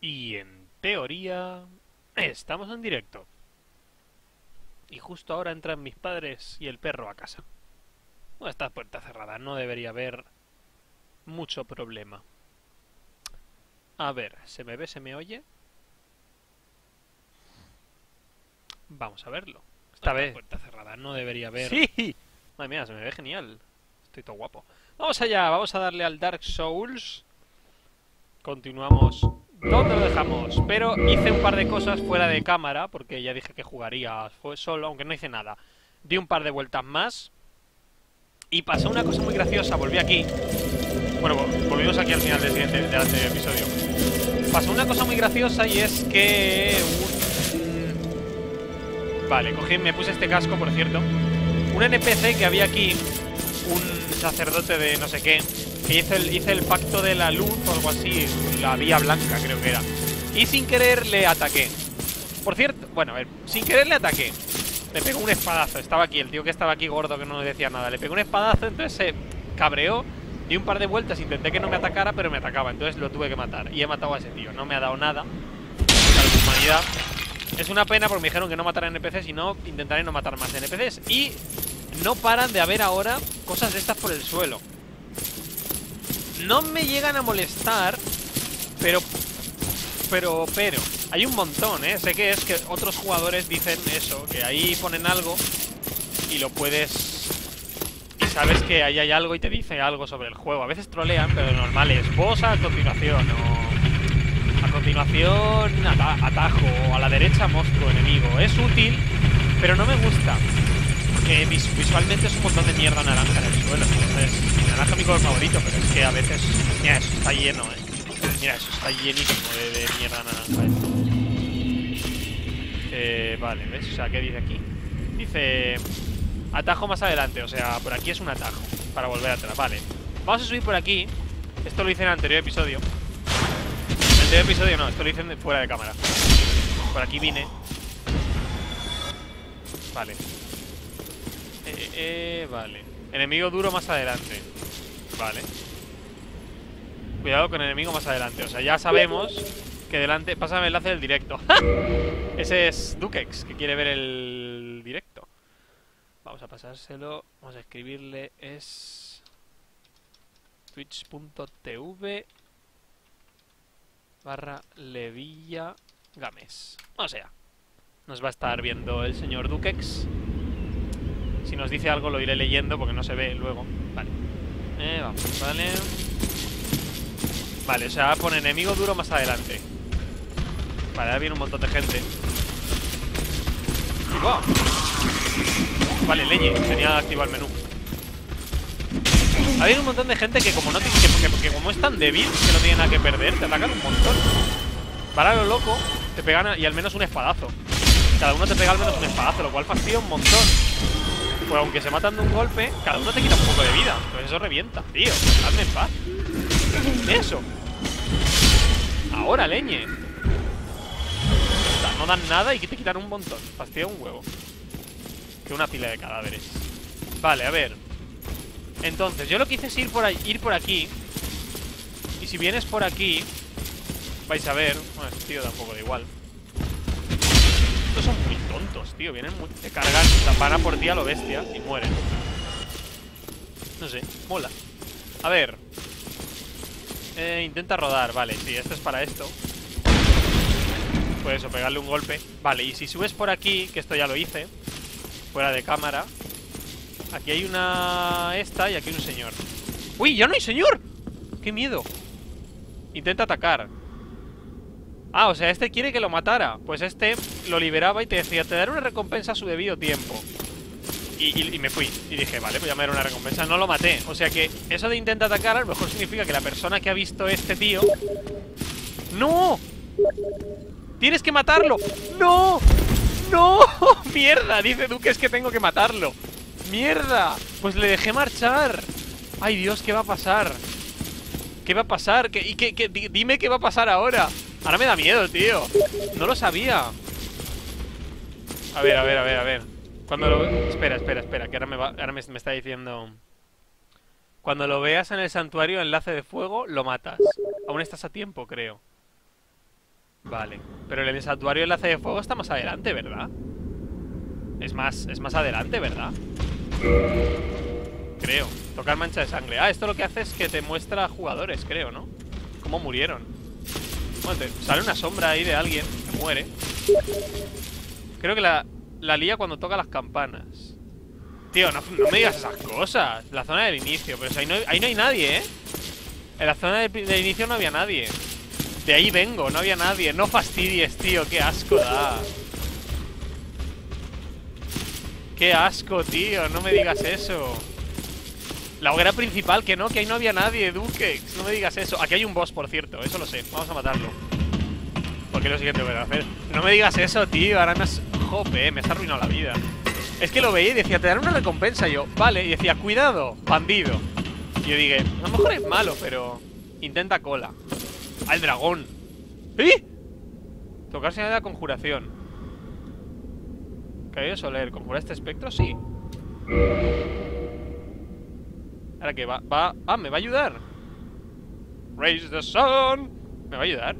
Y en teoría estamos en directo. Y justo ahora entran mis padres y el perro a casa. Bueno, esta puerta cerrada, no debería haber mucho problema. A ver, ¿se me ve, se me oye? Vamos a verlo. Esta vez. puerta cerrada, no debería haber. ¡Sí! Madre mía, se me ve genial. Estoy todo guapo. Vamos allá, vamos a darle al Dark Souls. Continuamos. ¿Dónde lo dejamos? Pero hice un par de cosas fuera de cámara, porque ya dije que jugaría solo, aunque no hice nada. Di un par de vueltas más. Y pasó una cosa muy graciosa, volví aquí. Bueno, volvimos aquí al final del siguiente episodio. Pasó una cosa muy graciosa y es que Vale, cogí, me puse este casco, por cierto. Un NPC que había aquí, un sacerdote de no sé qué, hice el, hice el pacto de la luz o algo así, la vía blanca creo que era. Y sin querer le ataqué. Por cierto, bueno, a ver, sin querer le ataqué. Le pegó un espadazo, estaba aquí, el tío que estaba aquí gordo que no nos decía nada. Le pegó un espadazo, entonces se cabreó, di un par de vueltas, intenté que no me atacara, pero me atacaba, entonces lo tuve que matar. Y he matado a ese tío, no me ha dado nada. Es una pena porque me dijeron que no matara NPCs y no intentaré no matar más NPCs. Y no paran de haber ahora cosas de estas por el suelo. No me llegan a molestar, pero... Pero, pero... Hay un montón, ¿eh? Sé que es que otros jugadores dicen eso, que ahí ponen algo y lo puedes... Y sabes que ahí hay algo y te dice algo sobre el juego. A veces trolean, pero normal es boss a continuación o a continuación, atajo. A la derecha, monstruo enemigo. Es útil, pero no me gusta. Visualmente es un montón de mierda naranja en el suelo. Entonces, naranja es mi color favorito, pero es que a veces... Mira, eso está lleno, eh. Mira, eso está llenísimo de, mierda naranja. Eh. eh, vale, ¿ves? O sea, ¿qué dice aquí? Dice... Atajo más adelante, o sea, por aquí es un atajo. Para volver atrás, vale. Vamos a subir por aquí. Esto lo hice en el anterior episodio este episodio no, esto lo hice fuera de cámara. Por aquí vine. Vale. Eh, eh, vale. Enemigo duro más adelante. Vale. Cuidado con enemigo más adelante. O sea, ya sabemos que delante... Pásame el enlace del directo. Ese es Dukex, que quiere ver el directo. Vamos a pasárselo. Vamos a escribirle. Es... Twitch.tv barra Levilla Games. O sea, nos va a estar viendo el señor Dukex. Si nos dice algo lo iré leyendo porque no se ve luego. Vale. Eh, vamos, vale. Vale, o sea, pone enemigo duro más adelante. Vale, ahora viene un montón de gente. Vale, leñe. Tenía activado el menú. Hay un montón de gente que como no tiene, que, como es tan débil que no tiene nada que perder, te atacan un montón. Para lo loco, te pegan y al menos un espadazo. Cada uno te pega al menos un espadazo, lo cual fastidia un montón. Pues aunque se matan de un golpe, cada uno te quita un poco de vida. Pues eso revienta, tío. Hazme en paz. Eso. Ahora, leñe. No dan nada y que te quitan un montón. Fastidia un huevo. Que una pila de cadáveres. Vale, a ver. Entonces, yo lo que hice es ir por, ir por aquí Y si vienes por aquí Vais a ver Bueno, este tío da un poco de igual Estos son muy tontos, tío. Vienen muy... Te cargan, van a por ti a lo bestia Y mueren. No sé, mola. A ver. Eh, Intenta rodar, vale, sí, esto es para esto. Puedes o pegarle un golpe. Vale, y si subes por aquí Que esto ya lo hice Fuera de cámara Aquí hay una... Esta y aquí hay un señor. ¡Uy! ¡Ya no hay señor! ¡Qué miedo! Intenta atacar Ah, o sea, este quiere que lo matara Pues este lo liberaba y te decía Te daré una recompensa a su debido tiempo y, me fui Y dije, vale, pues ya me daré una recompensa No lo maté O sea que eso de intenta atacar A lo mejor significa que la persona que ha visto este tío ¡No! ¡Tienes que matarlo! ¡No! ¡No! ¡Mierda! Dice Duque es que tengo que matarlo ¡Mierda! Pues le dejé marchar ¡Ay, Dios! ¿Qué va a pasar? ¿Qué va a pasar? ¿Qué, y qué, dime qué va a pasar ahora Ahora me da miedo, tío No lo sabía A ver, a ver, a ver, a ver Cuando lo... Espera, espera, espera Que ahora me, ahora me, me está diciendo Cuando lo veas en el santuario Enlace de fuego, lo matas Aún estás a tiempo, creo Vale. Pero el santuario enlace de fuego está más adelante, ¿verdad? Es más, es más adelante, ¿verdad? Creo. Tocar mancha de sangre. Ah, esto lo que hace es que te muestra jugadores, creo, ¿no? Cómo murieron. Bueno, sale una sombra ahí de alguien que muere. Creo que la, la lía cuando toca las campanas. Tío, no, me digas esas cosas. La zona del inicio. Pero ahí, no, ahí no hay nadie, ¿eh? En la zona del, inicio no había nadie. De ahí vengo, no había nadie. No fastidies, tío. Qué asco da. Qué asco, tío. No me digas eso. La hoguera principal, que no, que ahí no había nadie, Duque. No me digas eso. Aquí hay un boss, por cierto. Eso lo sé. Vamos a matarlo. Porque lo siguiente voy a hacer. No me digas eso, tío. Ahora me has... Jope, me has arruinado la vida. Es que lo veía y decía, te daré una recompensa. yo, vale. Y decía, cuidado, bandido. Y yo dije, a lo mejor es malo, pero... Intenta cola. ¡Al dragón! ¿Eh? Tocar señal de la conjuración. Caído Soler. ¿Conjurar este espectro? Sí. ¿Ahora qué? ¿Va? ¿Va? Ah, ¿me va a ayudar? Raise the sun. ¿Me va a ayudar?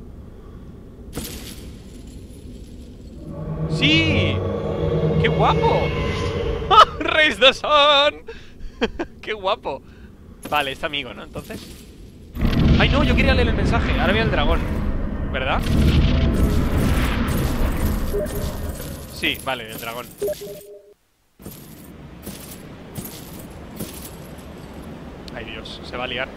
¡Sí! ¡Qué guapo! ¡Raise the sun! ¡Qué guapo! Vale, está amigo, ¿no? Entonces ¡Ay, no! Yo quería leer el mensaje Ahora viene el dragón ¿Verdad? Sí, vale, el dragón Ay, Dios, se va a liar.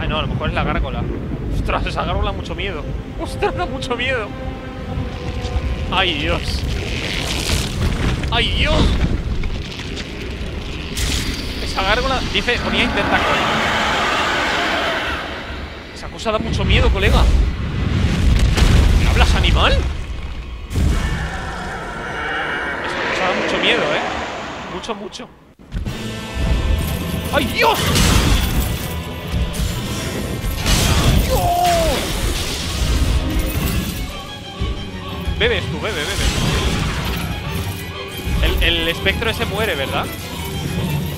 Ay, no, a lo mejor es la gárgola. Ostras, esa gárgola mucho miedo. Ostras, da mucho miedo. Ay, Dios. ¡Ay, Dios! Esa gárgola... Dice, ponía intenta Esa cosa da mucho miedo, colega. ¿Me hablas, animal? Esa cosa da mucho miedo, ¿eh? Mucho, ¡Ay, Dios! ¡Dios! Bebes tú, bebe, bebe el, espectro ese muere, ¿verdad?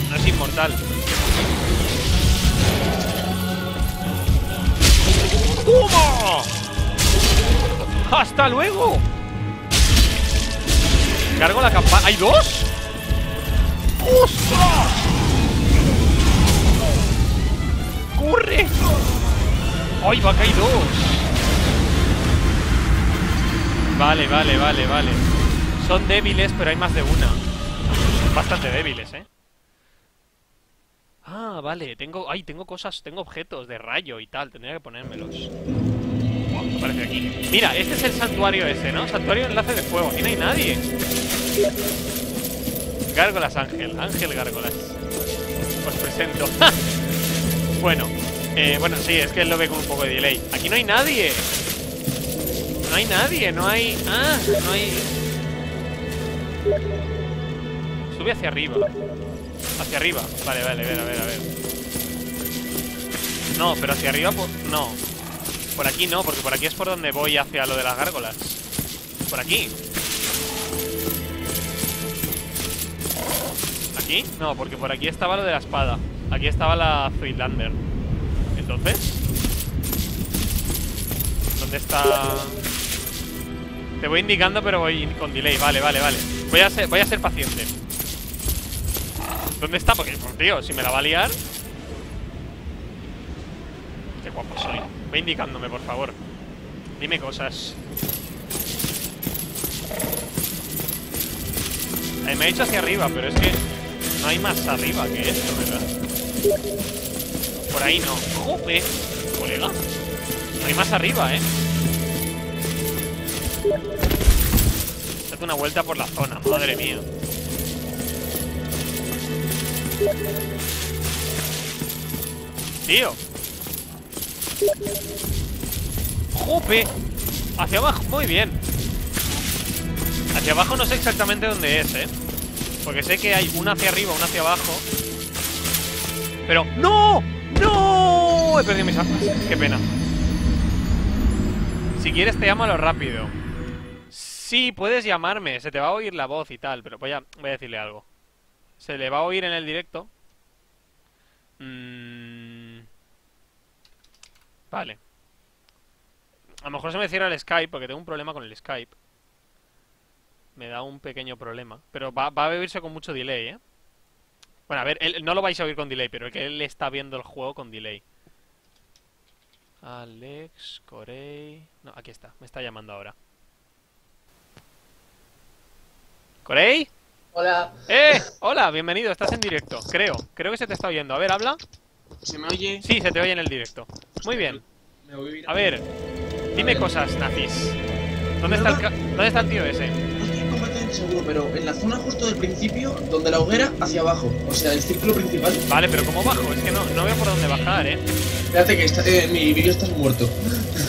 No es inmortal. ¡Hasta luego! Cargo la campana. ¿Hay dos? ¡Corre! ¡Ay, va, que hay dos! Vale, vale, vale, vale son débiles, pero hay más de una. Bastante débiles, ¿eh? Ah, vale. Tengo... Ay, tengo cosas... Tengo objetos de rayo y tal. Tendría que ponérmelos. aparece aquí. Mira, este es el santuario ese, ¿no? Santuario enlace de fuego. Aquí no hay nadie. Gárgolas Ángel. Ángel Gárgolas. Os presento. bueno. Eh, bueno, sí, es que él lo ve con un poco de delay. Aquí no hay nadie. No hay nadie, no hay... Ah, no hay... Sube hacia arriba Hacia arriba Vale, vale, a ver, a ver, a ver No, pero hacia arriba por... No Por aquí no, porque por aquí es por donde voy hacia lo de las gárgolas Por aquí No, porque por aquí estaba lo de la espada. Aquí estaba la Freelander Entonces ¿Dónde está...? Te voy indicando pero voy con delay. Vale, vale, vale. Voy a ser, voy a ser paciente. ¿Dónde está? Porque, tío, si me la va a liar. Qué guapo soy. Ve indicándome, por favor. Dime cosas. Eh, Me he hecho hacia arriba, pero es que No hay más arriba que esto, ¿verdad? Por ahí no Jope, colega No hay más arriba, ¿eh? una vuelta por la zona, madre mía. Tío. ¡Jope! Hacia abajo, muy bien. Hacia abajo no sé exactamente dónde es, ¿eh? Porque sé que hay una hacia arriba, una hacia abajo. Pero... ¡No! ¡No! He perdido mis armas. Qué pena. Si quieres te llamo a lo rápido. Sí, puedes llamarme, se te va a oír la voz y tal, pero voy a, voy a decirle algo. Se le va a oír en el directo. Mm. Vale. A lo mejor se me cierra el Skype porque tengo un problema con el Skype. Me da un pequeño problema. Pero va, va a vivirse con mucho delay, ¿eh? Bueno, a ver, él- no lo vais a oír con delay, pero que él está viendo el juego con delay. Alex, Corey... No, aquí está, me está llamando ahora. ¿Corey? Hola, ¡Eh! Hola, bienvenido, estás en directo, creo. Creo que se te está oyendo. A ver, habla. ¿se me oye? Sí, se te oye en el directo. Muy bien. Me voy ir A ver, dime cosas, nazis. ¿Dónde está el, ¿dónde está el tío ese? Seguro, pero en la zona justo del principio, donde la hoguera, hacia abajo. O sea, el círculo principal. Vale, pero ¿cómo bajo? Es que no, no veo por dónde bajar, ¿eh? Espérate que está, eh, mi vídeo está muerto.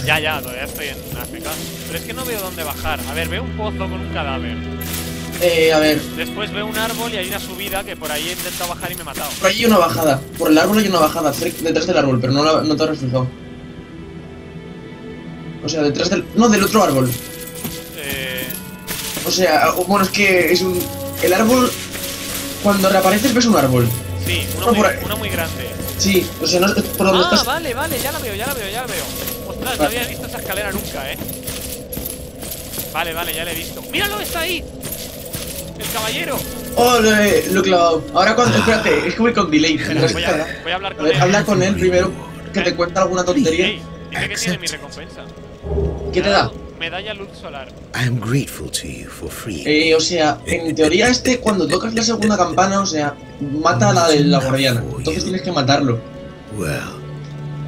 Ya, ya, todavía estoy en África. Pero es que no veo dónde bajar. A ver, veo un pozo con un cadáver. Eh, a ver, Después veo un árbol y hay una subida que por ahí he intentado bajar y me he matado. por ahí hay una bajada. Por el árbol hay una bajada, detrás del árbol, pero no, la, no te has reflejado. O sea, detrás del... No, del otro árbol. O sea, bueno, es que es un... El árbol... Cuando reapareces ves un árbol. sí, uno No, muy, por ahí. uno muy grande. Sí, o sea, no es por donde Ah, estás... vale, vale, ya la veo, ya la veo, ya la veo. Ostras, no había visto esa escalera nunca, ¿eh? Vale, vale, ya la he visto. ¡Míralo, está ahí! ¡El caballero! Oh, lo he, lo he clavado. Ahora cuando... Espérate, es que voy con delay. Espera, voy a, voy a hablar A con ver, él. habla con él primero, que te cuenta alguna tontería. Ey, dice que tiene mi recompensa. ¿Qué te da? Medalla luz solar. I am grateful to you for freeing Eh, o sea, en teoría este, cuando tocas la segunda campana, o sea, mata a la de la guardiana. Entonces tienes que matarlo. well.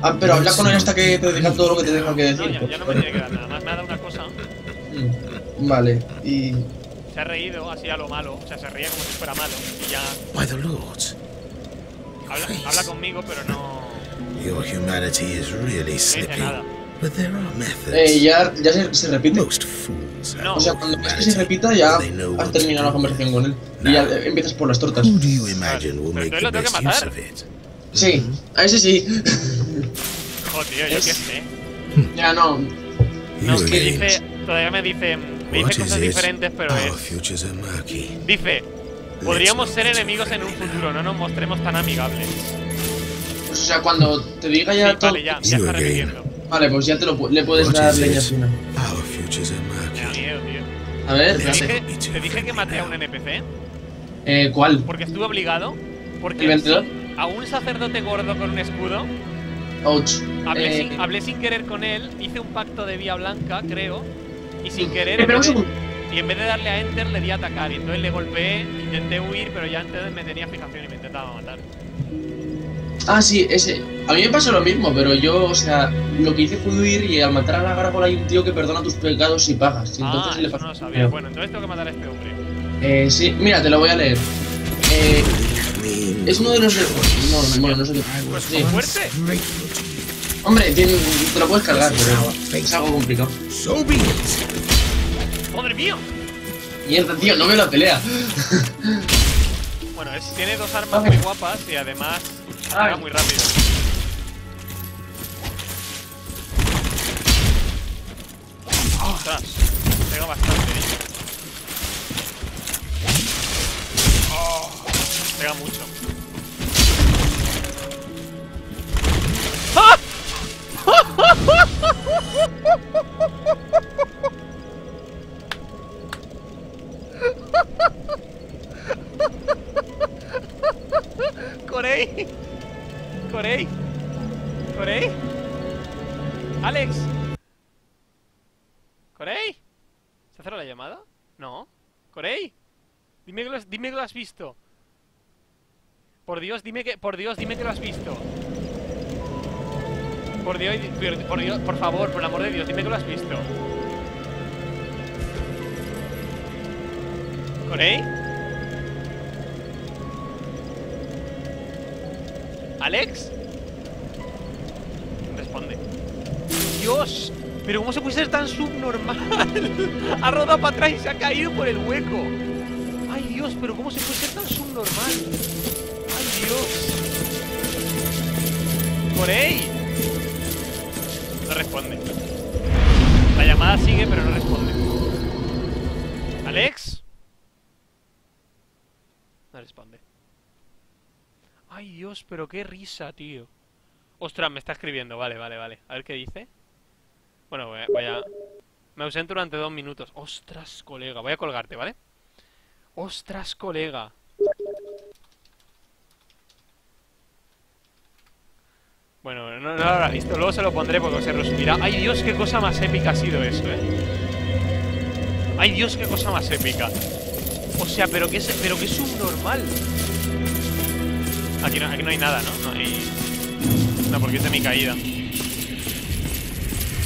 Ah, pero habla con él hasta que te diga todo lo que te tenga que No, decir. ya, ya no me tiene que dar nada más. Me ha dado una cosa. Mm, Vale, y... Se ha reído así a lo malo. O sea, se ría como si fuera malo. Y ya By the lords, habla, habla conmigo, pero no, your humanity is really no dice slipping. nada. But there are methods. Eh, ya, ya se, se repite. Most fools have No. O sea, cuando ves que se repita ya has terminado la conversación con él. Y ya eh, empiezas por las tortas. Who do you imagine will make the best use of it? Sí, a ese sí. Joder, tío, yo Es- qué sé. ya no. No, You que dice, todavía me dice, me dice cosas diferentes, pero es, dice, podríamos ser enemigos en un futuro, no nos mostremos tan amigables. Pues, o sea, cuando te diga ya Sí, todo... vale, ya, ya está repitiendo. Vale, pues ya te lo le puedes dar leña fina. A ver, Te dije, te dije que maté a un NPC, Eh, ¿cuál? porque estuve obligado, ¿El porque vendedor? a un sacerdote gordo con un escudo, Ouch. hablé, Eh, sin, hablé sin querer con él, hice un pacto de vía blanca, creo, y sin querer, Eh, en pero un vez de- segundo. y en vez de darle a enter, le di a atacar, y entonces le golpeé, intenté huir, pero ya entonces me tenía fijación y me intentaba matar. Ah, sí, ese. A mí me pasó lo mismo, pero yo, o sea, lo que hice fue huir y al matar a la gárgola hay un tío que perdona tus pecados si pagas. Entonces ah, le pasó. no lo sabía. Bueno, entonces tengo que matar a este hombre. Eh, sí, mira, te lo voy a leer. Eh, es uno de los. No, bueno, no sé qué. Pues Sí. fuerte. Hombre, tiene- te lo puedes cargar, pero es algo complicado. ¡Madre mío! Mierda, tío, no veo la pelea. Bueno, es- tiene dos armas muy guapas y además Ay. muy rápido. ¡Ostras! Pega bastante. ¿eh? Oh, pega mucho. ¡Ah! Corey. Corey. Corey. Alex. Corey. ¿Se ha cerrado la llamada? No. Corey. Dime que lo has, dime que lo has visto. Por Dios, dime que por Dios, dime que lo has visto. Por Dios, por, Dios, por favor, por el amor de Dios, dime que lo has visto. ¿Corey? ¿Alex? Responde. Dios, pero ¿cómo se puede ser tan subnormal? ha rodado para atrás y se ha caído por el hueco. Ay Dios, pero ¿cómo se puede ser tan subnormal? Ay Dios. Corey. No responde. La llamada sigue, pero no responde. ¿Alex? No responde. Ay Dios, pero qué risa, tío. Ostras, me está escribiendo. Vale, vale, vale. A ver qué dice. Bueno, voy a... voy a- Me ausento durante dos minutos. Ostras, colega. Voy a colgarte, ¿vale? Ostras, colega. Bueno, no, no lo habrá visto. Luego se lo pondré porque se resumirá. ¡Ay, Dios, qué cosa más épica ha sido eso, eh! ¡Ay, Dios, qué cosa más épica! O sea, pero que es, pero que es un normal. Aquí no, aquí no hay nada, ¿no? No hay... No, porque es de mi caída.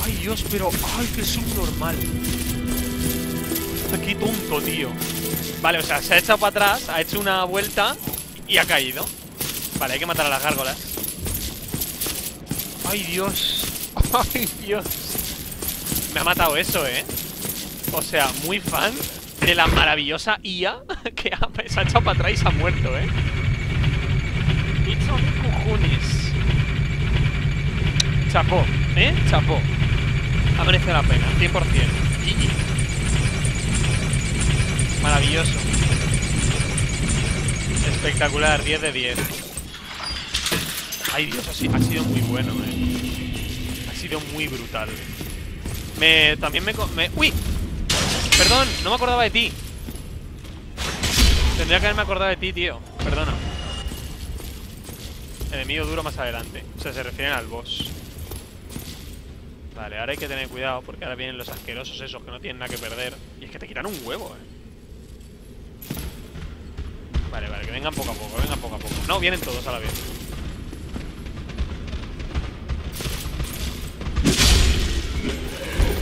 ¡Ay, Dios, pero... ¡Ay, que es un normal! Qué tonto, tío. Vale, o sea, se ha echado para atrás, ha hecho una vuelta y ha caído. Vale, hay que matar a las gárgolas. ¡Ay, Dios! ¡Ay, Dios! Me ha matado eso, ¿eh? O sea, muy fan de la maravillosa IA que ha, se ha echado para atrás y se ha muerto, ¿eh? Cojones. Chapó, ¿eh? Chapó. Ha merecido la pena, 100%. GG. Maravilloso. Espectacular, 10 de 10. Ay, Dios, ha si- ha sido muy bueno, eh. Ha sido muy brutal. Me... También me... me ¡Uy! Perdón, no me acordaba de ti. Tendría que haberme acordado de ti, tío. Perdona. Enemigo duro más adelante. O sea, se refieren al boss. Vale, ahora hay que tener cuidado porque ahora vienen los asquerosos esos que no tienen nada que perder. Y es que te quitan un huevo, eh. Vale, vale, que vengan poco a poco, vengan poco a poco. No, vienen todos a la vez.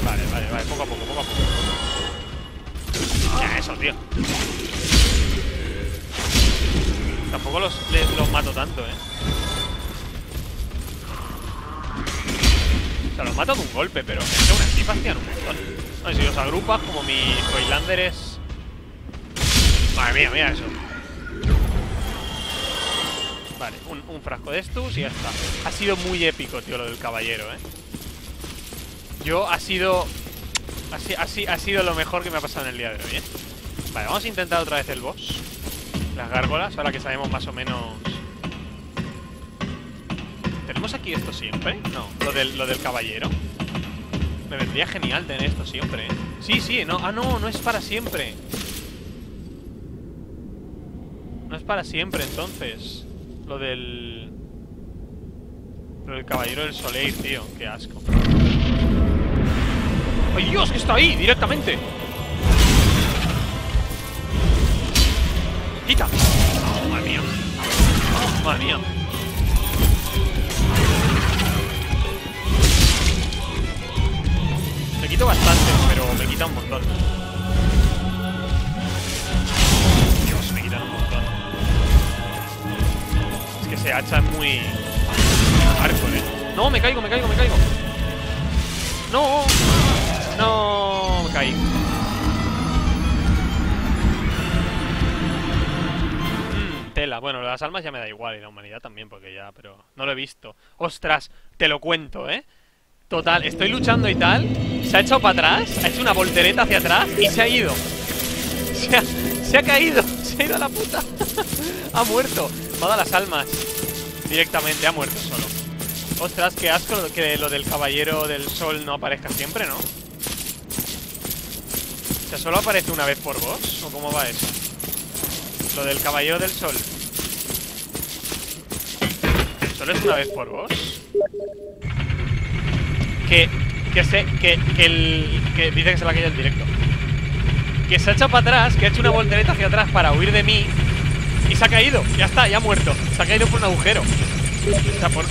Vale, vale, vale, poco a poco, poco a poco. Ya, eso, tío. Tampoco los, los mato tanto, eh. O sea, los mato de un golpe, pero es que así fastidian un montón. No, si los agrupas, como mi Roylander es... Madre mía, mira eso. Vale, un, un frasco de estos y ya está. Ha sido muy épico, tío, lo del caballero, ¿eh? Yo ha sido... Ha si- ha sido lo mejor que me ha pasado en el día de hoy, ¿eh? Vale, vamos a intentar otra vez el boss. Las gárgolas, ahora que sabemos más o menos... ¿Tenemos aquí esto siempre? No, lo del, lo del caballero. Me vendría genial tener esto siempre, ¿eh? Sí, sí, no. Ah, no, no es para siempre. No es para siempre, entonces. Lo del... Lo del caballero del Soleil, tío. Qué asco. ¡Ay, Dios! Que está ahí, directamente. ¡Quita! Oh, madre mía. Madre mía. Me quito bastante, pero me quita un montón. Dios, me quitan un montón. Es que ese hacha es muy... Hardcore, ¿eh? No, me caigo, me caigo, me caigo. No. No, me caí. Bueno, las almas ya me da igual y la humanidad también, porque ya, pero no lo he visto. Ostras, te lo cuento, ¿eh? Total, estoy luchando y tal. Se ha echado para atrás, ha hecho una voltereta hacia atrás y se ha ido. Se ha, se ha caído, se ha ido a la puta. ha muerto. Ha dado las almas. Directamente, ha muerto solo. Ostras, qué asco que lo del caballero del sol no aparezca siempre, ¿no? O sea, ¿solo aparece una vez por boss? ¿O cómo va eso? Lo del caballero del sol. ¿Solo es una vez por boss? Que, que se, que, que el, que dice que se le ha el directo. Que se ha echado para atrás, que ha hecho una voltereta hacia atrás para huir de mí y se ha caído. Ya está, ya ha muerto. Se ha caído por un agujero. O sea, por...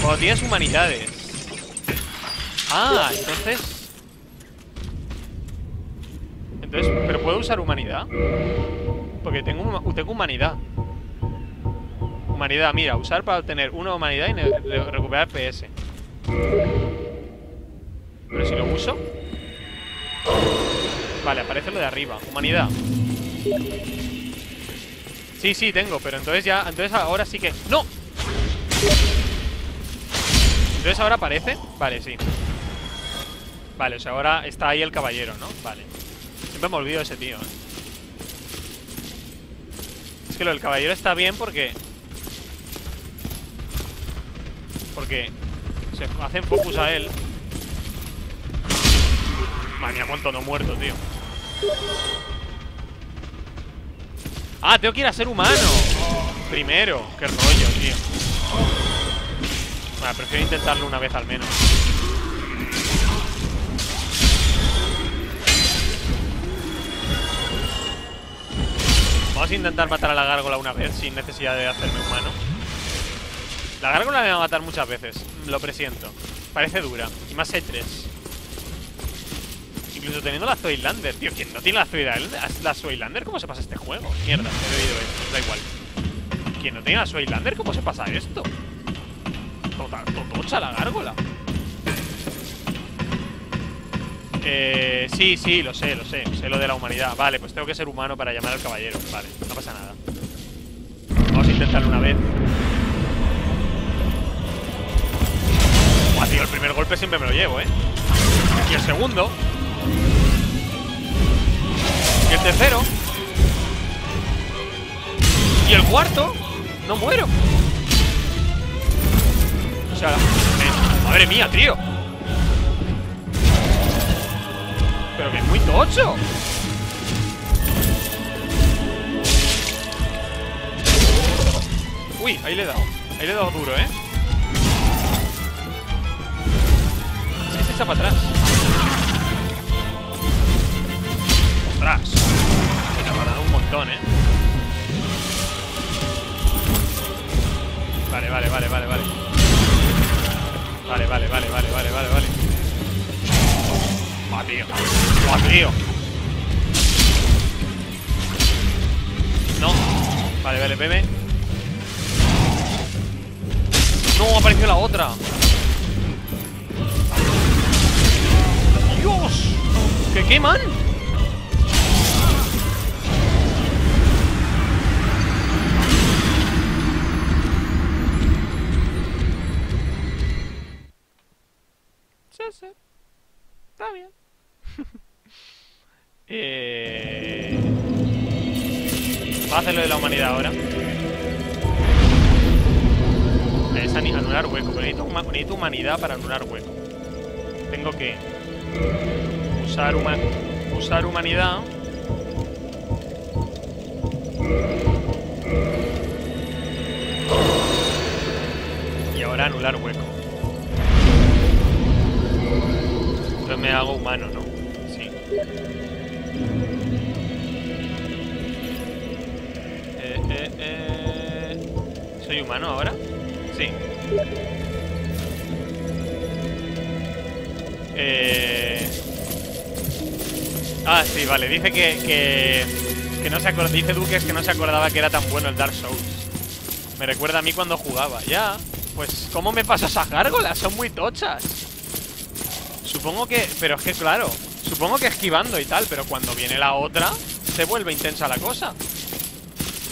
Cuando tienes humanidades. Ah, entonces... Entonces, ¿pero puedo usar humanidad? Porque tengo, tengo humanidad. Humanidad, mira, usar para obtener una humanidad y recuperar PS. Pero si lo uso... Vale, aparece lo de arriba. Humanidad. Sí, sí, tengo, pero entonces ya... Entonces ahora sí que... ¡No! Entonces ahora aparece... Vale, sí. Vale, o sea, ahora está ahí el caballero, ¿no? Vale. Siempre me olvido ese tío, ¿eh? Es que lo del caballero está bien porque... Porque se hacen focus a él. Madre mía, cuánto no muerto, tío. Ah, tengo que ir a ser humano. Primero. Qué rollo, tío. Bueno, prefiero intentarlo una vez al menos. Vamos a intentar matar a la gárgola una vez sin necesidad de hacerme humano. La gárgola me va a matar muchas veces, lo presiento. Parece dura. Y más E3. Incluso teniendo la Zoilander. Tío, ¿quién no tiene la Zoilander? ¿La? ¿Cómo se pasa este juego? Mierda, he bebido esto. Da igual. ¿Quién no tiene la Zoilander? ¿Cómo se pasa esto? Total, totocha la gárgola. Eh, sí, sí, lo sé, lo sé. Sé lo de la humanidad. Vale, pues tengo que ser humano para llamar al caballero. Vale, no pasa nada. Vamos a intentarlo una vez. Golpe siempre me lo llevo, ¿eh? Y el segundo. Y el tercero. Y el cuarto. No muero. O sea, madre mía, tío. Pero que es muy tocho. Uy, ahí le he dado. Ahí le he dado duro, ¿eh? Para atrás. ¡Ostras! Se ha ganado un montón, ¿eh? Vale, vale, vale, vale, vale. Vale, vale, vale, vale, vale, vale, vale. Va, tío. Va, tío. No. Vale, vale, bebe. No, apareció la otra. ¿Qué queman? Sí, sí. Está bien. eh... Va a hacer lo de la humanidad ahora. Es anular hueco. pero Necesito, necesito humanidad para anular hueco. Tengo que usar, usar humanidad. Y ahora anular hueco. Entonces me hago humano, ¿no? Sí. Eh, eh, eh... ¿Soy humano ahora? Sí. Eh... Ah, sí, vale. Dice que, que, que no se acordaba. Dice Duques que no se acordaba que era tan bueno el Dark Souls. Me recuerda a mí cuando jugaba. Ya. Pues, ¿cómo me pasa esas gárgolas? Son muy tochas. Supongo que... Pero es que, claro. Supongo que esquivando y tal. Pero cuando viene la otra, se vuelve intensa la cosa.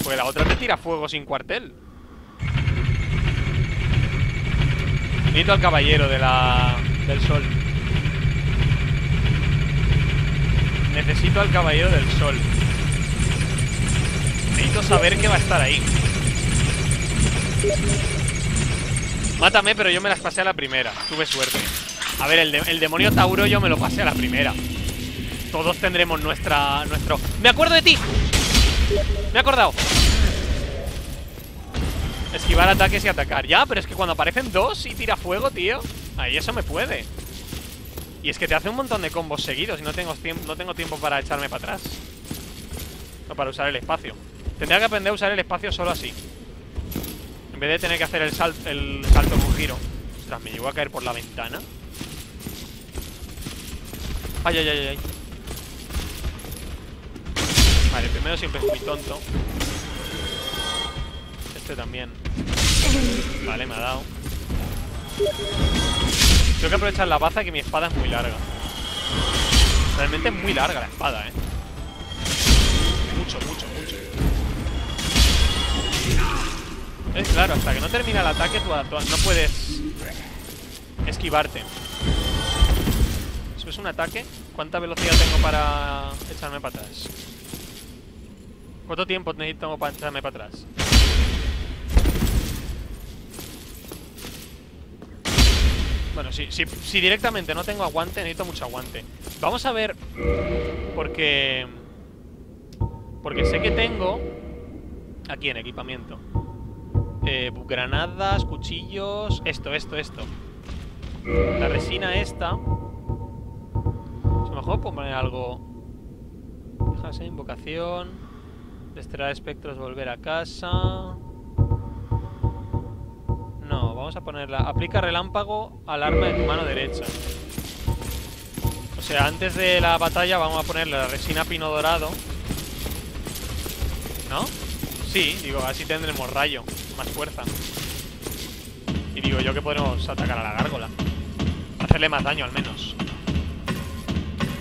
Pues la otra te tira fuego sin cuartel. Necesito al caballero de la... del sol. Necesito al caballero del sol. Necesito saber que va a estar ahí. Mátame, pero yo me las pasé a la primera. Tuve suerte. A ver, el, el demonio Tauro yo me lo pasé a la primera. Todos tendremos nuestra... nuestro... ¡Me acuerdo de ti! Me he acordado. Esquivar ataques y atacar. Ya, pero es que cuando aparecen dos y tira fuego, tío. Ahí eso me puede. Y es que te hace un montón de combos seguidos y no tengo, no tengo tiempo para echarme para atrás. O para usar el espacio. Tendría que aprender a usar el espacio solo así. En vez de tener que hacer el, sal- el salto con giro. Ostras, me llegó a caer por la ventana. Ay, ay, ay, ay. Vale, primero siempre es muy tonto. Este también. Vale, me ha dado. Tengo que aprovechar la baza que mi espada es muy larga. Realmente es muy larga la espada, eh. Mucho, mucho, mucho. Es claro, hasta que no termina el ataque tú no puedes esquivarte. ¿Eso es un ataque? ¿Cuánta velocidad tengo para echarme para atrás? ¿Cuánto tiempo necesito para echarme para atrás? Bueno, si, directamente no tengo aguante, necesito mucho aguante. Vamos a ver. Porque. Porque sé que tengo. Aquí en equipamiento. Eh, granadas, cuchillos. Esto, esto, esto. La resina esta. A lo mejor puedo poner algo. Déjase, invocación. Desterrar espectros, volver a casa. No, vamos a ponerla. Aplica relámpago al arma de tu mano derecha. O sea, antes de la batalla vamos a ponerle la resina pino dorado. ¿No? Sí, digo, así tendremos rayo, más fuerza. Y digo yo que podemos atacar a la gárgola. Hacerle más daño al menos.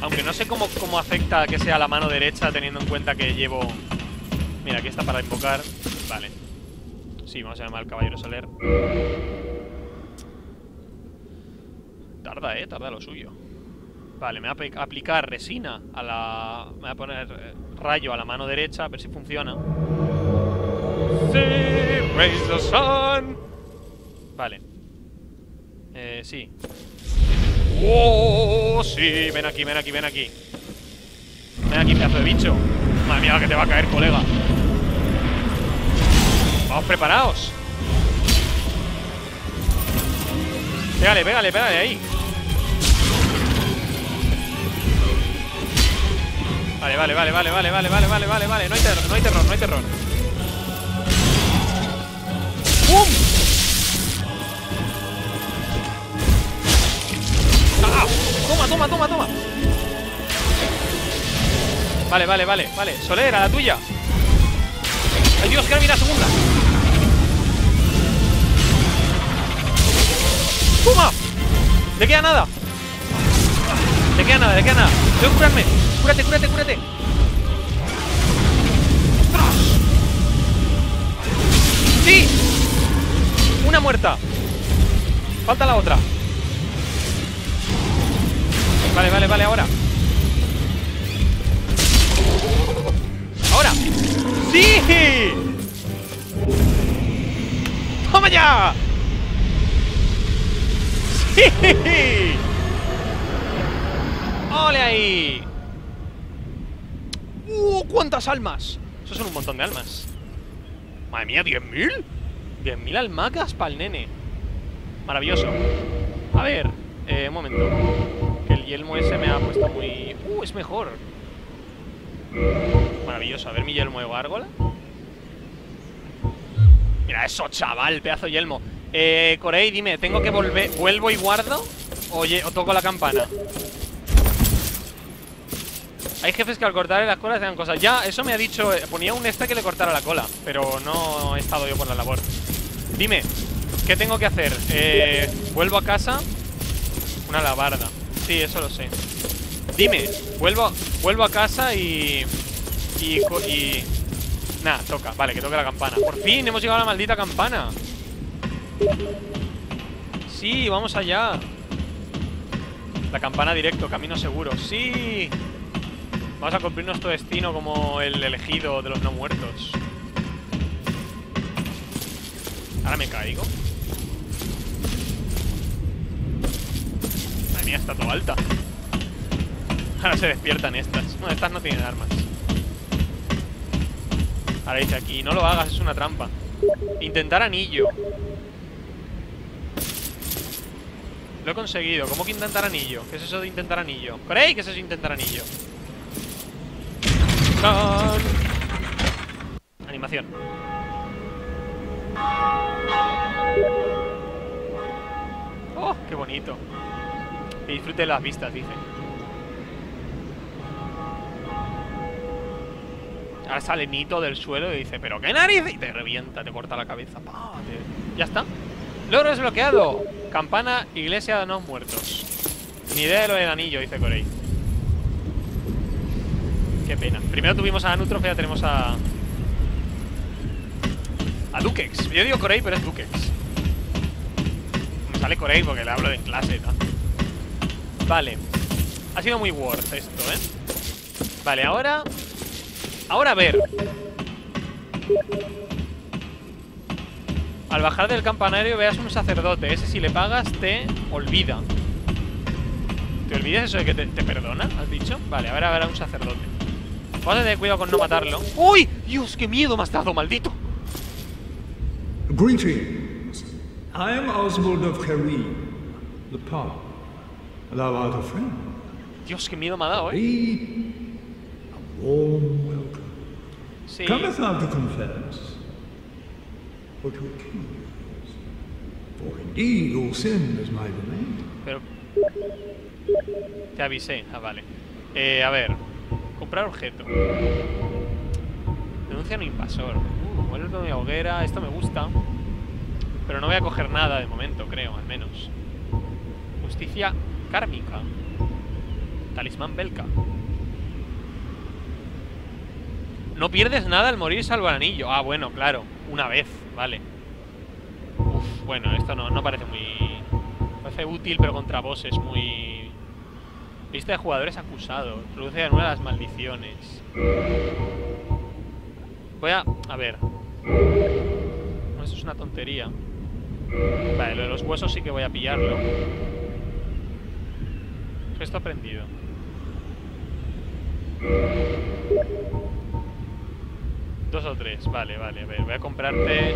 Aunque no sé cómo, cómo afecta que sea la mano derecha teniendo en cuenta que llevo... Mira, aquí está para invocar. Vale. Sí, vamos a llamar al caballero Soler. Tarda, eh, tarda lo suyo. Vale, me voy a aplicar resina a la... Me voy a poner eh, rayo a la mano derecha, a ver si funciona. Sí, raise the sun. Vale. Eh, sí. ¡Oh! Sí, ven aquí, ven aquí, ven aquí. Ven aquí, pedazo de bicho. Madre mía, que te va a caer, colega. Vamos preparados. Pégale, pégale, pégale ahí. Vale, vale, vale, vale, vale, vale, vale, vale, vale, vale. No hay terror, no hay terror, no hay terror. ¡Bum! ¡Ah! Toma, toma, toma, toma. Vale, vale, vale, vale. Soler, a la tuya. ¡Ay, Dios, que ahora viene la segunda! ¡Toma! ¿Le queda nada? ¿Le queda nada? ¿Le queda nada? Tengo que curarme. Cúrate, cúrate, cúrate. ¡Sí! Una muerta. Falta la otra. Vale, vale, vale, ahora. ¡Ahora! ¡Sí! ¡Toma ya! ¡Ole ahí! ¡Uh! ¿Cuántas almas? Eso son un montón de almas. Madre mía, ¿10.000? 10.000 almacas para el nene. Maravilloso. A ver, eh, un momento. Que el yelmo ese me ha puesto muy... ¡Uh! Es mejor. Maravilloso. A ver mi yelmo de gárgola. Mira eso, chaval, pedazo de yelmo. Eh, Corey, dime, ¿tengo que volver? ¿Vuelvo y guardo? O toco la campana. Hay jefes que al cortarle las colas hacen cosas. Ya, eso me ha dicho. eh, Ponía un este que le cortara la cola. Pero no he estado yo por la labor. Dime, ¿qué tengo que hacer? Eh, ¿Vuelvo a casa? Una labarda. Sí, eso lo sé. Dime, vuelvo, vuelvo a casa y. Y. y Nada, toca. Vale, que toque la campana. Por fin hemos llegado a la maldita campana. Sí, vamos allá. La campana directo, camino seguro. Sí. Vamos a cumplir nuestro destino como el elegido de los no muertos. Ahora me caigo. Madre mía, está todo alta. Ahora se despiertan estas. No, estas no tienen armas. Ahora dice aquí, no lo hagas, es una trampa. Intentar anillo. Lo he conseguido. ¿Cómo que intentar anillo? ¿Qué es eso de intentar anillo? ¿Creéis que es eso de intentar anillo? ¡Tan! Animación. ¡Oh, qué bonito! Que disfrute las vistas, dice. Ahora sale Nito del suelo y dice, ¿pero qué nariz? Y te revienta, te corta la cabeza. ¡Pah! Ya está. Logro desbloqueado. Campana, iglesia de no muertos. Ni idea de lo del anillo, dice Corey. Qué pena. Primero tuvimos a Anutrof y ya tenemos a... A Dukex. Yo digo Corey, pero es Dukex. Me sale Corey porque le hablo en clase, ¿no? Vale. Ha sido muy worth esto, ¿eh? Vale, ahora... Ahora a ver. A Al bajar del campanario veas un sacerdote. Ese si le pagas te olvida. ¿Te olvidas eso de que te, te perdona? ¿Has dicho? Vale, ahora habrá un sacerdote. Vamos a tener cuidado con no matarlo. ¡Uy! Dios, qué miedo me has dado, maldito. Greetings. I am Oswald of Kareem, the Power. Thou art a friend. Dios, qué miedo me ha dado, ¿eh? A warm welcome. Sí. Cometh thou to confess, sin is my domain. Pero... Te avisé. Ah, vale. Eh, a ver. Comprar objeto. Denuncia a un invasor. Uh, vuelve hoguera. Esto me gusta. Pero no voy a coger nada de momento, creo, al menos. Justicia kármica. Talismán Belka. No pierdes nada al morir salvo el anillo. Ah, bueno, claro. Una vez, vale. Uf, bueno, esto no, no parece muy... Parece útil, pero contra bosses muy... Lista de jugadores acusados. Produce de nuevo las maldiciones. Voy a... A ver. No, Esto es una tontería. Vale, lo de los huesos sí que voy a pillarlo. Gesto aprendido. Dos o tres, vale, vale. A ver, voy a comprarte...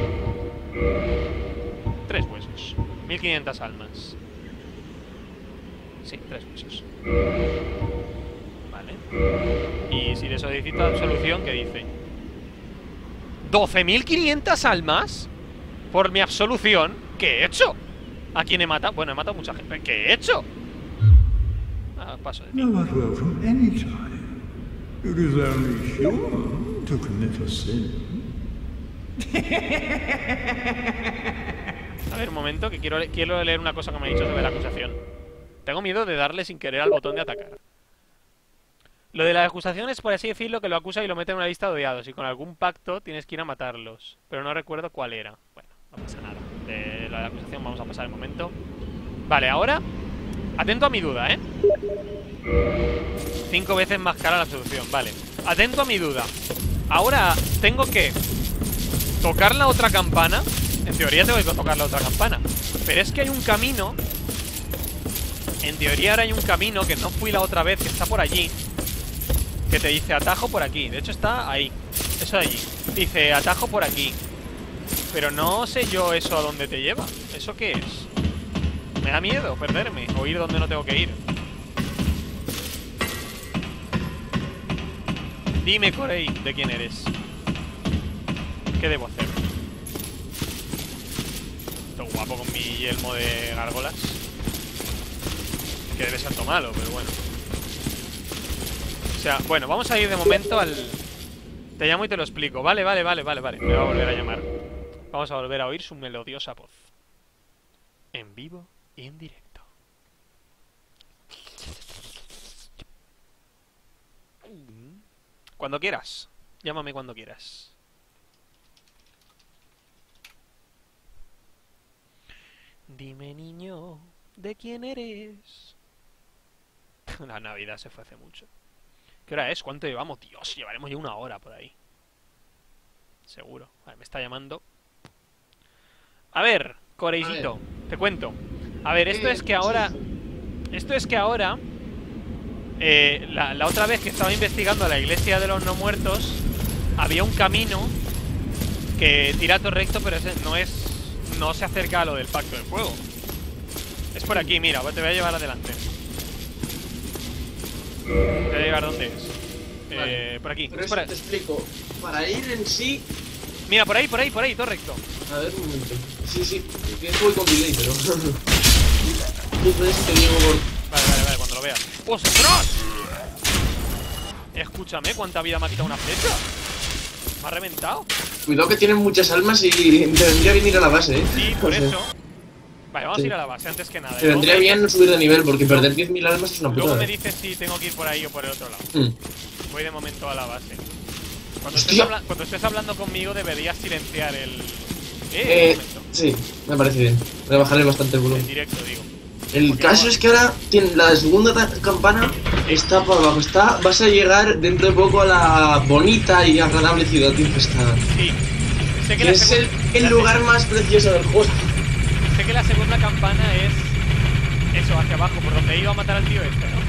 Tres huesos. 1500 almas. Sí, tres huesos. Vale. Y si le solicito absolución, ¿qué dice? ¿12.500 almas? Por mi absolución. ¿Qué he hecho? ¿A quién he matado? Bueno, he matado a mucha gente. ¿Qué he hecho? Ah, paso de ti. A ver, un momento, que quiero, quiero leer una cosa que me ha dicho sobre la acusación. Tengo miedo de darle sin querer al botón de atacar. Lo de la acusación es, por así decirlo, que lo acusa y lo mete en una lista de odiados. Y con algún pacto tienes que ir a matarlos. Pero no recuerdo cuál era. Bueno, no pasa nada. De la acusación vamos a pasar el momento. Vale, ahora... Atento a mi duda, ¿eh? Cinco veces más cara la absolución, vale. Atento a mi duda. Ahora tengo que tocar la otra campana. En teoría tengo que tocar la otra campana. Pero es que hay un camino. En teoría ahora hay un camino que no fui la otra vez, que está por allí. Que te dice atajo por aquí. De hecho está ahí. Eso de allí. Dice atajo por aquí. Pero no sé yo eso a dónde te lleva. ¿Eso qué es? Me da miedo perderme o ir donde no tengo que ir. Dime, Corey, de quién eres. ¿Qué debo hacer? Estoy guapo con mi yelmo de gárgolas. Que debe ser todo malo, pero bueno. O sea, bueno, vamos a ir de momento al... Te llamo y te lo explico. Vale, vale, vale, vale, vale. Me va a volver a llamar. Vamos a volver a oír su melodiosa voz. En vivo y en directo. Cuando quieras. Llámame cuando quieras. Dime, niño, ¿de quién eres? La Navidad se fue hace mucho. ¿Qué hora es? ¿Cuánto llevamos? Dios, llevaremos ya una hora por ahí. Seguro. Vale, me está llamando. A ver, Coreisito, te cuento. A ver, esto Eh, es que ahora. Esto es que ahora. Eh, la, la otra vez que estaba investigando la iglesia de los no muertos, había un camino que tira todo recto, pero ese no es. No se acerca a lo del pacto de fuego. Es por aquí, mira, te voy a llevar adelante. Te voy a llevar dónde es. Eh, por aquí. Por te explico. Para ir en sí. Mira, por ahí, por ahí, por ahí, todo recto. A ver, un momento. Sí, sí. Es con delay, pero. Entonces te digo por. Vale, vale, lo veas. ¡Ostras! Escúchame, ¿cuánta vida me ha quitado una flecha? ¿Me ha reventado? Cuidado que tienen muchas almas y te vendría bien ir a la base, eh. Sí, por O sea, eso. Vale, vamos Sí. a ir a la base antes que nada. Te luego vendría bien no subir de nivel porque perder 10.000 almas es una Luego putada. me dices si tengo que ir por ahí o por el otro lado. Mm. Voy de momento a la base. Cuando estés, Hostia. habla- cuando estés hablando conmigo deberías silenciar el... Eh, Eh, sí, me parece bien. Voy a bajarle bastante el En volumen. directo, digo. El caso es que ahora tiene la segunda campana está por abajo. Está, vas a llegar dentro de poco a la bonita y agradable ciudad infestada. Sí. sé que Que es el, el lugar más precioso del juego. Sé que la segunda campana es eso, hacia abajo, por donde iba a matar al tío este, ¿no?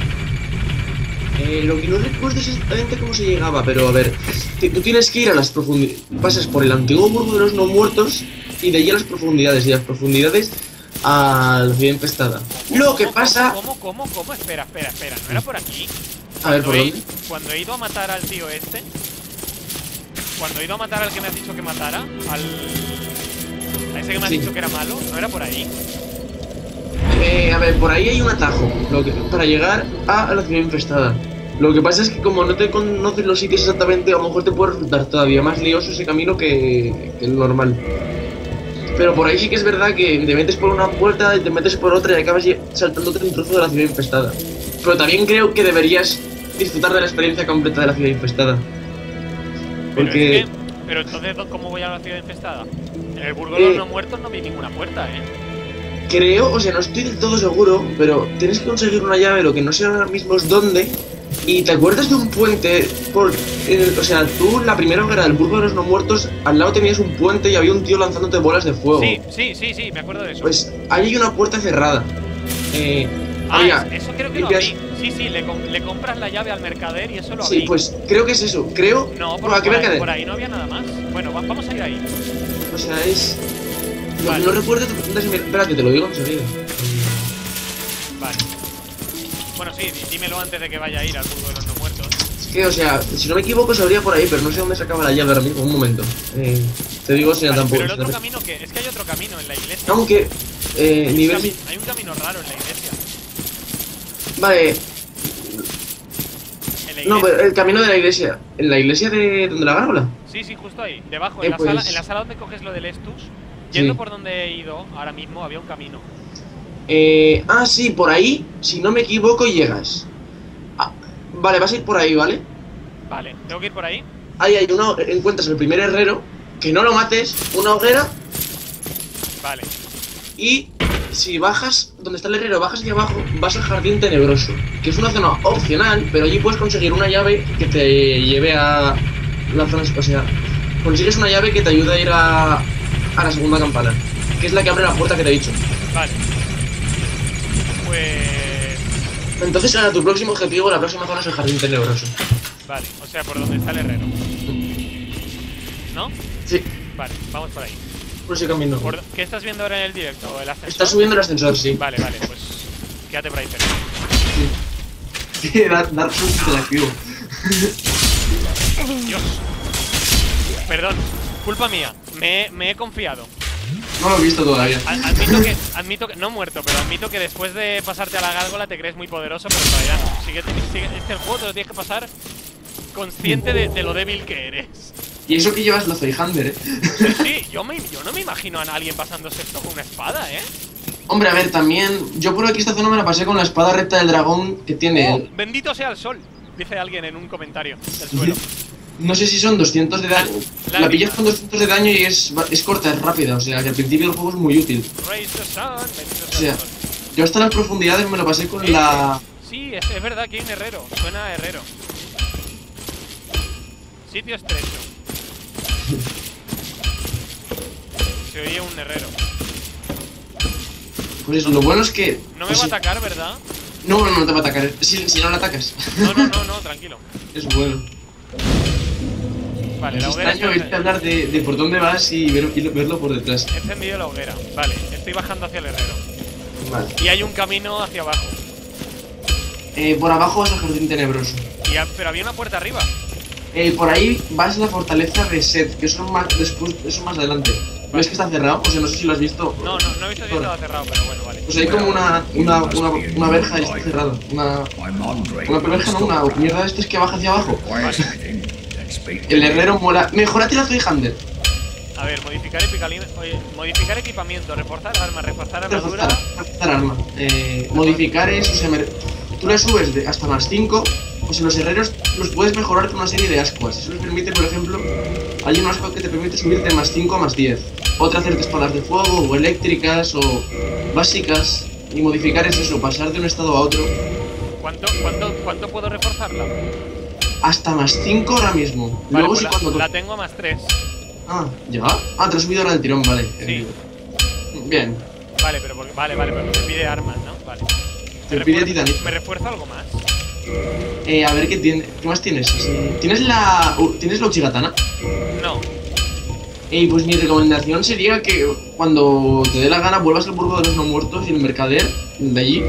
Eh, lo que no recuerdo es exactamente cómo se llegaba, pero a ver, tú tienes que ir a las profundidades, pasas por el antiguo burgo de los no muertos y de ahí a las profundidades, y las profundidades a la ciudad infestada. Lo que ¿Cómo, pasa... ¿Cómo, cómo, cómo? Espera, espera, espera. ¿No era por aquí? A ver, ¿por dónde? Cuando he ido a matar al tío este. Cuando he ido a matar al que me has dicho que matara. Al. A ese que me has Sí. dicho que era malo. ¿No era por ahí? Eh, a ver, por ahí hay un atajo lo que, para llegar a la ciudad infestada. Lo que pasa es que como no te conoces los sitios exactamente, a lo mejor te puede resultar todavía más lioso ese camino que, que el normal. Pero por ahí sí que es verdad que te metes por una puerta y te metes por otra y acabas saltándote un trozo de la ciudad infestada. Pero también creo que deberías disfrutar de la experiencia completa de la ciudad infestada. Pero Porque... es que- Pero entonces, ¿dó- ¿cómo voy a la ciudad infestada? En el burgo de Eh. los no muertos no vi ninguna puerta, ¿eh? Creo, o sea, no estoy del todo seguro, pero tienes que conseguir una llave, lo que no sé ahora mismo es dónde. Y te acuerdas de un puente, por, en el- o sea, tú la primera hoguera del Burgo de los No Muertos, al lado tenías un puente y había un tío lanzándote bolas de fuego. Sí, sí, sí, sí, me acuerdo de eso. Pues ahí hay una puerta cerrada. Eh, ah, oiga, es- eso creo que lo limpias- abrí. Sí, sí, le, com- le compras la llave al mercader y eso lo Sí, abrí. pues creo que es eso. Creo. No, por, Bueno, ¿a qué por ahí, por ahí no había nada más. Bueno, va- vamos a ir ahí. O sea, es. Lo Vale. no recuerdo, te preguntas. Espérate, te lo digo enseguida. Vale. Bueno, sí, dí- dímelo antes de que vaya a ir al burgo de los no muertos. Es que, o sea, si no me equivoco, se abría por ahí, pero no sé dónde sacaba la llave ahora mismo. Un momento. Eh, te digo si Vale, tampoco. pero el otro camino que es que hay otro camino en la iglesia. Aunque. Eh, Hay un nivel. cami- hay un camino raro en la iglesia. Vale, no, pero el camino de la iglesia. ¿En la iglesia de donde la gárgola? Sí, sí, justo ahí, debajo, Eh, en, la pues- sala, en la sala donde coges lo del Estus. Yendo Sí. por donde he ido ahora mismo había un camino. Eh, ah, sí, por ahí, si no me equivoco, llegas. Ah, vale, vas a ir por ahí, ¿vale? Vale, tengo que ir por ahí. Ahí hay uno, encuentras el primer herrero, que no lo mates, una hoguera, Vale, y si bajas, donde está el herrero, bajas hacia abajo, vas al jardín tenebroso, que es una zona opcional, pero allí puedes conseguir una llave que te lleve a la zona, sea, consigues una llave que te ayuda a ir a, a la segunda campana, que es la que abre la puerta que te he dicho. vale. Pues. Entonces, ahora tu próximo objetivo, la próxima zona es el jardín tenebroso. Vale, o sea, por donde está el herrero. ¿No? Sí, Vale, vamos por ahí. por ese camino. Por- ¿Qué estás viendo ahora en el directo? ¿El ascensor? Está subiendo el ascensor, sí. Vale, vale, pues. Quédate por ahí cerca. Dar, dar susto te la activo. Dios. Perdón, culpa mía. Me, me he confiado. No lo he visto todavía. Ad- Admito que, admito que, no muerto, pero admito que después de pasarte a la gárgola te crees muy poderoso, pero todavía no. Sigue, sigue- este juego te lo tienes que pasar consciente de, de lo débil que eres. Y eso que llevas la Hunter, eh. Sí, yo, me, yo no me imagino a alguien pasándose esto con una espada, ¿eh? Hombre, a ver, también. Yo por aquí esta zona me la pasé con la espada recta del dragón que tiene. Oh, bendito sea el sol, dice alguien en un comentario del suelo. No sé si son 200 de daño. La- La pillas con 200 de daño y es, es corta, es rápida. O sea, que al principio el juego es muy útil. O sea yo hasta las profundidades me lo pasé con la. Sí, es, es verdad que hay un herrero. Suena a herrero. Sitio estrecho. Se oye un herrero. Pues lo bueno es que. No me pues va a atacar, ¿verdad? No, no, no te va a atacar. Si, si no la atacas. No, no, no, no, tranquilo. es bueno. Vale, es la hoguera extraño está oírte hablar de, de por dónde vas y, ver- y verlo por detrás. He encendido la hoguera. Vale, estoy bajando hacia el herrero. Vale. Y hay un camino hacia abajo. Eh, por abajo vas al jardín tenebroso. Y ha- pero había una puerta arriba. Eh, por ahí vas a la fortaleza de Seth, que es más, después, eso más adelante. ¿Ves que está cerrado? O sea, no sé si lo has visto. No, no, no he visto si estaba cerrado, pero bueno, vale. Pues hay como una, una, una, una verja y está cerrada. Una, una verja, no, una mierda de estas que baja hacia abajo. Expect El herrero mola. Mejorate la Zoihander. A ver, modificar, oye, modificar equipamiento, reforzar armas, reforzar armadura. Reforzar, reforzar arma. Eh, modificar es, o sea, me- tú le subes de hasta más 5. Pues en los herreros los puedes mejorar con una serie de ascuas. Eso les permite, por ejemplo, hay un ascua que te permite subir de más 5 a más 10. Otra hacerte espadas de fuego o eléctricas o básicas. Y modificar es eso, pasar de un estado a otro. ¿Cuánto, cuánto, ¿Cuánto puedo reforzarla? Hasta más 5 ahora mismo. Vale, Luego pues sí la, cuando... la tengo a más 3. Ah, ¿ya? Ah, te has subido ahora del tirón, vale. Sí. Bien. Vale, pero porque, vale, vale, pero me pide armas, ¿no? Vale. Te ¿Me pide titanio. ¿Me refuerza algo más? Eh, a ver qué tiene. ¿Qué más tienes? ¿Tienes la. uh, ¿Tienes la Uchigatana? No. Y pues mi recomendación sería que cuando te dé la gana vuelvas al burgo de los no muertos y el mercader de allí.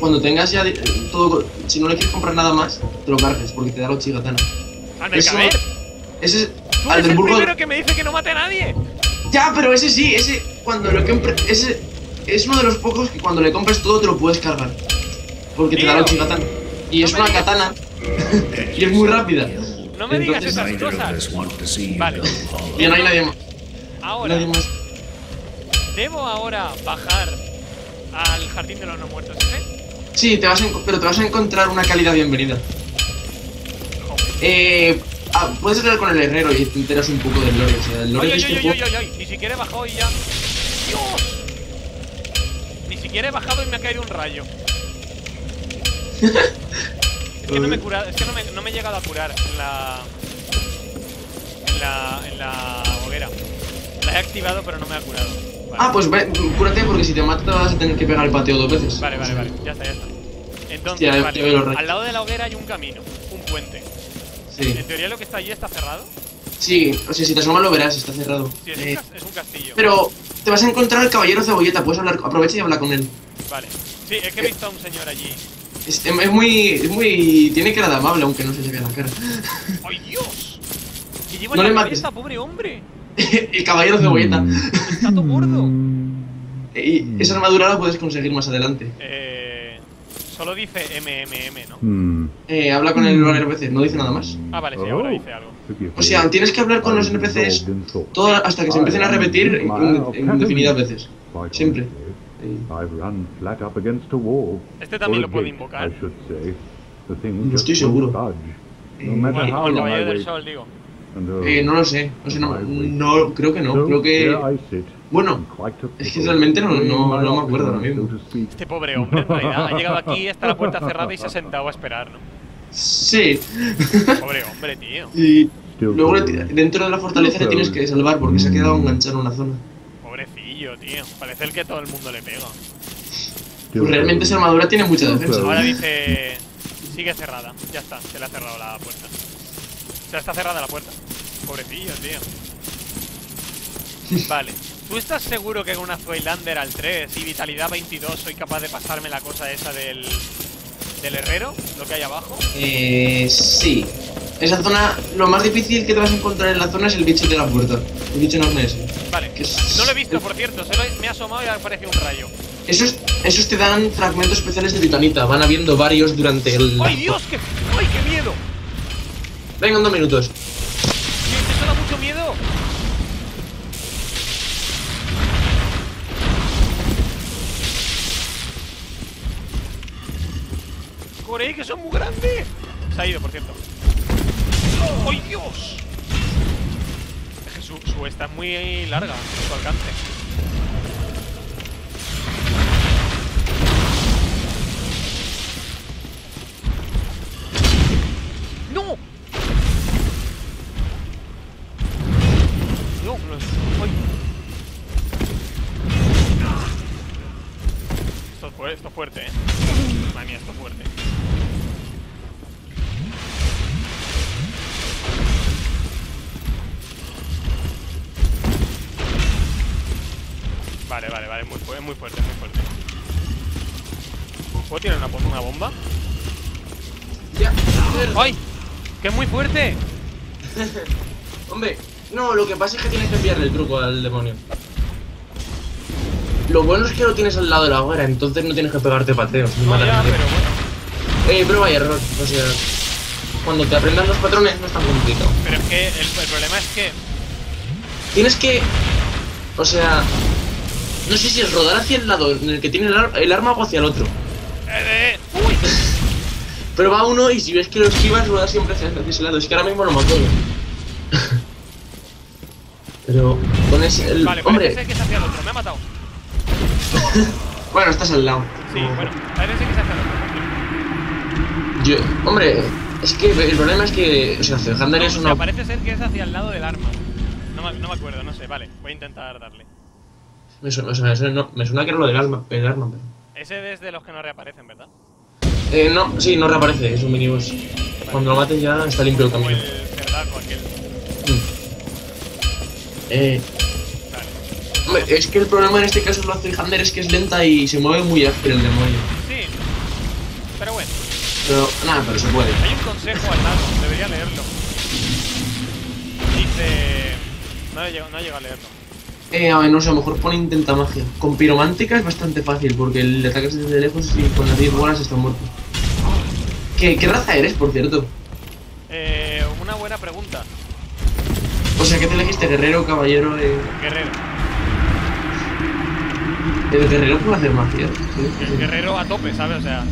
Cuando tengas ya todo. Si no le quieres comprar nada más, te lo cargues porque te da la Uchigatana. ¡Al Eso- mercader! Ese es. ¡Tú Al eres del el burgo. primero que me dice que no mate a nadie! Ya, pero ese sí, ese. Cuando lo compre. Ese. Es uno de los pocos que cuando le compres todo te lo puedes cargar. Porque te da la Tío. Uchigatana. Y No es una digas katana. y es muy rápida. No me digas esas cosas. Vale. Y no hay nadie más. Ahora, Nadie más. ¿debo ahora bajar al jardín de los no muertos ese? Sí, te vas a pero te vas a encontrar una calidad bienvenida. Eh, ah, puedes hablar con el herrero y te enteras un poco del lore. O sea, el lore ¡Ay, de ay, este ay, juego. ay, ay, ay! Ni siquiera he bajado y ya. ¡Dios! Ni siquiera he bajado y me ha caído un rayo. es que no me he curado, es que no me, no me he llegado a curar en la. En la. En la hoguera. La he activado pero no me ha curado. Vale. Ah, pues ve, cúrate porque si te mata te vas a tener que pegar el pateo dos veces. Vale, vale, vale. Ya está, ya está. Entonces, Hostia, vale, al lado de la hoguera hay un camino, un puente. Sí. En teoría lo que está allí está cerrado. Sí, o sea, si te asomas lo verás, está cerrado. Sí, es, un, Eh, es un castillo. pero te vas a encontrar al caballero cebolleta, puedes hablar, aprovecha y habla con él. Vale. Sí, es que he visto a un señor allí. Es, es muy, es muy, tiene cara de amable, aunque no se le vea la cara. ¡Ay, Dios! Que lleva No la le cabeza, pobre hombre. el caballero cebolleta. Está todo gordo. Y esa armadura la puedes conseguir más adelante. Eh, solo dice MMM, ¿no? Hmm. Eh, habla con varias veces, no dice nada más. Ah, vale, sí, ahora dice algo. O sea, tienes que hablar con los NPCs todo hasta que se empiecen a repetir infinidad veces. Siempre. I've run flat up against a wall. Este también lo puede invocar. I should say. The thing No estoy seguro. won't budge, No matter Bueno, how o el long I caballero del sol, digo. Eh, no lo sé, no sé, no, no creo que no, so creo que... Bueno, es que realmente no- no- no me acuerdo ahora mismo. Este pobre hombre, en realidad, ha llegado aquí, está la puerta cerrada y se ha sentado a esperar, ¿no? sí. Pobre hombre, tío. y luego dentro de la fortaleza le tienes que salvar porque se ha quedado enganchado en una zona. Tío. Parece el que todo el mundo le pega. Pues realmente esa armadura tiene mucha defensa. Ahora dice... Sigue cerrada. Ya está, se le ha cerrado la puerta. Ya está cerrada la puerta. Pobrecillo, tío. Vale. ¿Tú estás seguro que con una Zoilander al 3 y vitalidad 22 soy capaz de pasarme la cosa esa del... del herrero? Lo que hay abajo. Eh, sí. Esa zona, lo más difícil que te vas a encontrar en la zona es el bicho de la puerta. El bicho enorme ese. Vale. Que es- No lo he visto, por cierto. Solo me ha asomado y ha aparecido un rayo. Esos, esos te dan fragmentos especiales de titanita. Van habiendo varios durante el... ¡Ay, Dios! ¡Qué, ¡Ay, qué miedo! Venga, en dos minutos. Corey, que son muy grandes. Se ha ido, por cierto. ¡Ay, Dios! Es que su, su esta es muy larga, su alcance. ¡No! No, no. ¡Ay! Esto es, esto es fuerte, eh. Madre mía, esto es fuerte. Vale, vale, vale, muy, fu- es muy fuerte, es muy fuerte. ¿Puedo tirar una, una bomba? Ya. ¡Ay! ¡Que es muy fuerte! Hombre, no, lo que pasa es que tienes que enviarle el truco al demonio. Lo bueno es que lo tienes al lado de la hoguera, entonces no tienes que pegarte pateos. No, ya, pero bueno. Eh, prueba y error. O sea, cuando te aprendas los patrones no es tan complicado. Pero es que el, el problema es que. Tienes que. O sea. No sé si es rodar hacia el lado en el que tiene el, ar- el arma o hacia el otro. Eh, eh, ¡Uy! Pero va uno y si ves que lo esquivas, rueda siempre hacia, ese lado. Es que ahora mismo no me acuerdo. Pero con ese. El, Vale, hombre, parece ser que es hacia el otro. Me ha matado. bueno, estás al lado. Sí, bueno, parece ser que es hacia el otro. Yo, hombre, es que el problema es que. O sea, Zehandaria es No, o una. sea, parece ser que es hacia el lado del arma. No no, me- no me acuerdo, no sé. Vale, voy a intentar darle. Me suena, me suena- me suena- no, me suena que era lo del alma, el arma, pero... Ese es de los que no reaparecen, ¿verdad? Eh, no, sí, no reaparece, es un miniboss. Cuando lo mates ya está limpio el Como el camino. cerdaco aquel. Mm. Eh, Vale. Es que el problema en este caso de la Thunder es que es lenta y se mueve muy áspero el demonio. Sí. Pero bueno, Pero, nada, pero se puede. hay un consejo al lado, debería leerlo. Dice. No he llegado, no llegado a leerlo. Eh, a ver, no sé, a lo mejor pone intenta magia. Con piromántica es bastante fácil porque le atacas desde lejos y con las 10 bolas está muerto. ¿Qué, ¿Qué raza eres, por cierto? Eh, una buena pregunta. O sea, ¿qué te elegiste? ¿Guerrero, caballero? Eh... Guerrero. El guerrero puede hacer magia. El ¿sí? guerrero a tope, ¿sabes? O sea.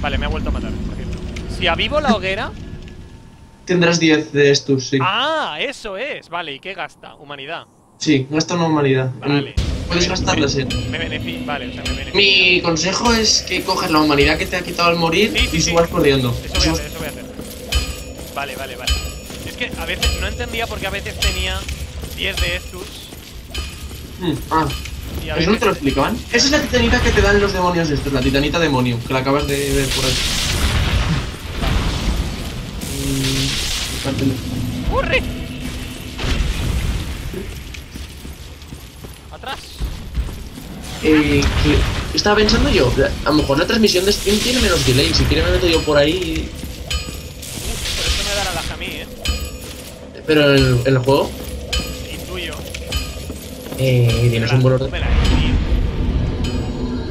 Vale, me ha vuelto a matar, por cierto. Si avivo la hoguera. Tendrás 10 de estos, sí. ¡Ah! Eso es. Vale, ¿y qué gasta? Humanidad. Sí, gasta una humanidad. Vale. Puedes gastarlas en. Me beneficia. Vale, o sea, me beneficia. Mi consejo es que cojas la humanidad que te ha quitado al morir Sí, sí, y subas corriendo. Eso voy a hacer, eso voy a hacer. Vale, vale, vale. Es que a veces no entendía por qué a veces tenía 10 de estos Mm, ah, y a ¿eso no te lo explicaban? Esa es la titanita que te dan los demonios estos, la titanita demonio, que la acabas de ver por ahí. ¡Corre! Atrás. Eh, que- estaba pensando yo, a lo mejor la transmisión de Steam tiene menos delay, si quiere me meto yo por ahí, Uf, pero esto me dará la a mí, eh. pero en el, en el juego. Eh, tienes un buen Me ordenador.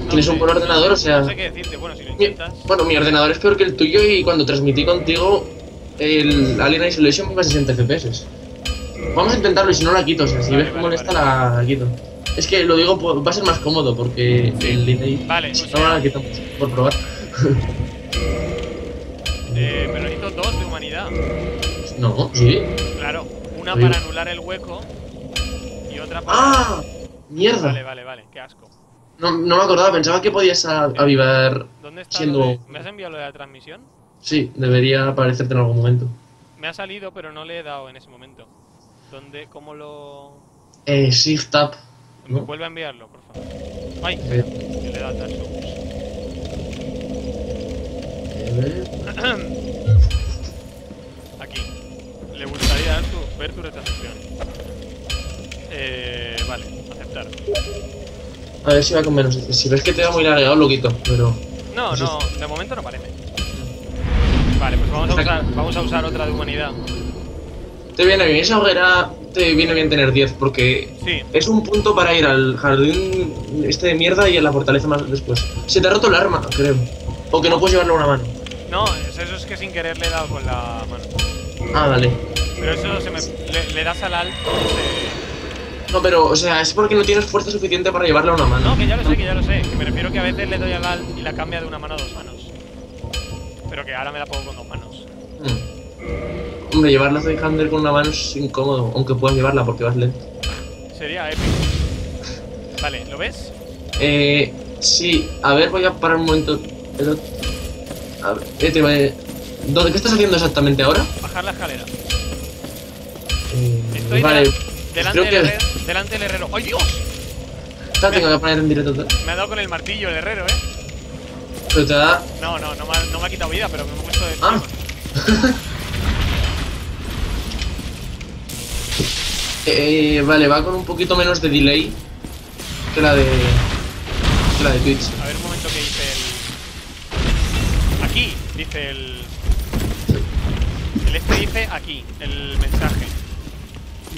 Tienes un buen ordenador, o sea... No sé qué decirte. Bueno, si lo Mi- intentas. bueno, mi ordenador es peor que el tuyo y cuando transmití contigo el Alien Isolation iba a 60 FPS. Vamos a intentarlo y si no la quito, o sea, si Vale, ves vale, molesta la, la quito. Es que lo digo, por- va a ser más cómodo porque el delay... Vale, si no sea- la quitamos, por probar. Eh, pero necesito dos de humanidad. no, sí. Claro, una para anular el hueco ¡Ah! Mierda. Vale, vale, vale, qué asco. No, no me acordaba, pensaba que podías a- avivar... ¿Dónde está Siendo- de- ¿Me has enviado lo de la transmisión? Sí, debería aparecerte en algún momento. Me ha salido, pero no le he dado en ese momento. ¿Dónde? ¿Cómo lo...? Eh, Shift Tab. ¿Me ¿no? Vuelve a enviarlo, por favor. ¡Ay! Eh, Que le he dado eh, Aquí. Le gustaría dar tu- ver tu retransmisión. Eh, vale, aceptar. a ver si va con menos. Si ves que te va muy largado, lo quito, pero... No, no, de momento no parece. Vale, pues vamos a usar, vamos a usar otra de humanidad. Te viene bien, esa hoguera te viene bien tener 10 porque Sí, es un punto para ir al jardín este de mierda y a la fortaleza más después. Se te ha roto el arma, creo. O que no puedes llevarlo a una mano. no, es- eso es que sin querer le he dado con la mano. Ah, vale. Pero eso se me, le, le das al alt y se- No, pero, o sea, es porque no tienes fuerza suficiente para llevarla a una mano. No, que ya lo sé, que ya lo sé. Que me refiero que a veces le doy al alt y la cambia de una mano a dos manos. Pero que ahora me la pongo con dos manos. Mm. Hombre, llevar la Hunter con una mano es incómodo, aunque puedas llevarla porque vas lento. Sería épico. Vale, ¿lo ves? Eh, sí, a ver, voy a parar un momento. A ver, eh, te voy- ¿Dónde, ¿Qué estás haciendo exactamente ahora? Bajar la escalera. Eh, Estoy vale, delante, creo del que- herrero, delante del herrero. ¡Ay, Dios! la tengo que poner en directo. Me ha dado con el martillo el herrero, ¿eh? Pero te da. No, no, no me ha, no me ha quitado vida, pero me he puesto de Ah. Eh, vale, va con un poquito menos de delay que la de. que la de Twitch. A ver un momento que dice el. Aquí, dice el. El este dice aquí, el mensaje.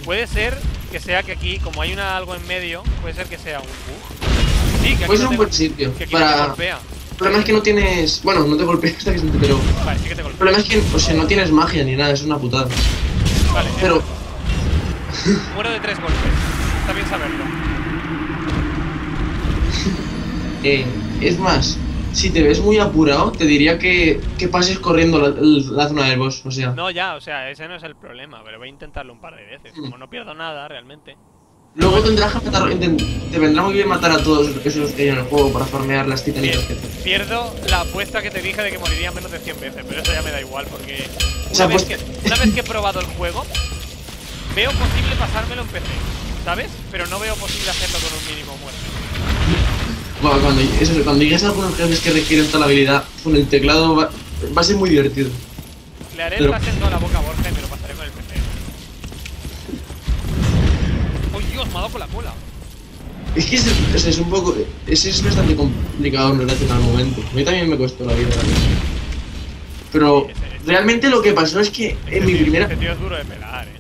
Puede ser que sea que aquí, como hay una algo en medio, puede ser que sea un bug. Sí, que aquí Puede ser un te- buen sitio que aquí no te para. golpea. El problema es que no tienes. Bueno, no te golpeas hasta que se pero. Vale, sí que te El problema es que, o sea, no tienes magia ni nada, es una putada. Vale, Pero. eh, muero de tres golpes. Está bien saberlo. Eh, es más, si te ves muy apurado, te diría que, que pases corriendo la, la zona del boss, o sea. No, ya, o sea, ese no es el problema, pero voy a intentarlo un par de veces. Mm. Como no pierdo nada realmente. Luego tendrás que matar, intent- te vendrá muy bien matar a todos esos que hay en el juego para farmear las titanitas que Pier- pierdo la apuesta que te dije de que moriría menos de 100 veces, pero eso ya me da igual porque O sea, una, vez, pues- que, una vez que he probado el juego, veo posible pasármelo en PC, ¿sabes? Pero no veo posible hacerlo con un mínimo muerto. Bueno, cuando, eso, cuando llegues a algunos jefes que requieren tal habilidad, con el teclado va, va a ser muy divertido. Le haré Pero- el pase en toda la boca a Borja y me lo pasaré con el PC. ¡Oh, Dios! Me ha dado con la cola. Es que es, es, es un poco. Es, es bastante complicado en relación al momento. A mí también me costó la vida. Pero realmente lo que pasó es que Este en mi tío- primera, Este tío es duro de pelar, eh.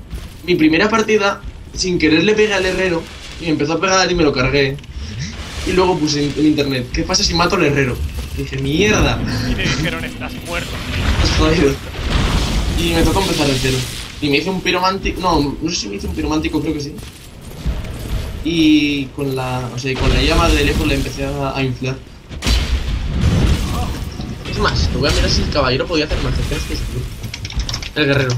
mi primera partida, sin querer le pegué al herrero y me empezó a pegar y me lo cargué. Y luego puse en, internet, ¿qué pasa si mato al herrero? Y dije, mierda, Y te dijeron, estás muerto. has jodido. Y me tocó empezar de cero. Y me hice un piromántico, no, no sé si me hice un piromántico, creo que sí. Y con la, o sea, con la llama de lejos le empecé a, a inflar. Es más, te voy a mirar si el caballero podía hacer más efectos que seguro. El guerrero.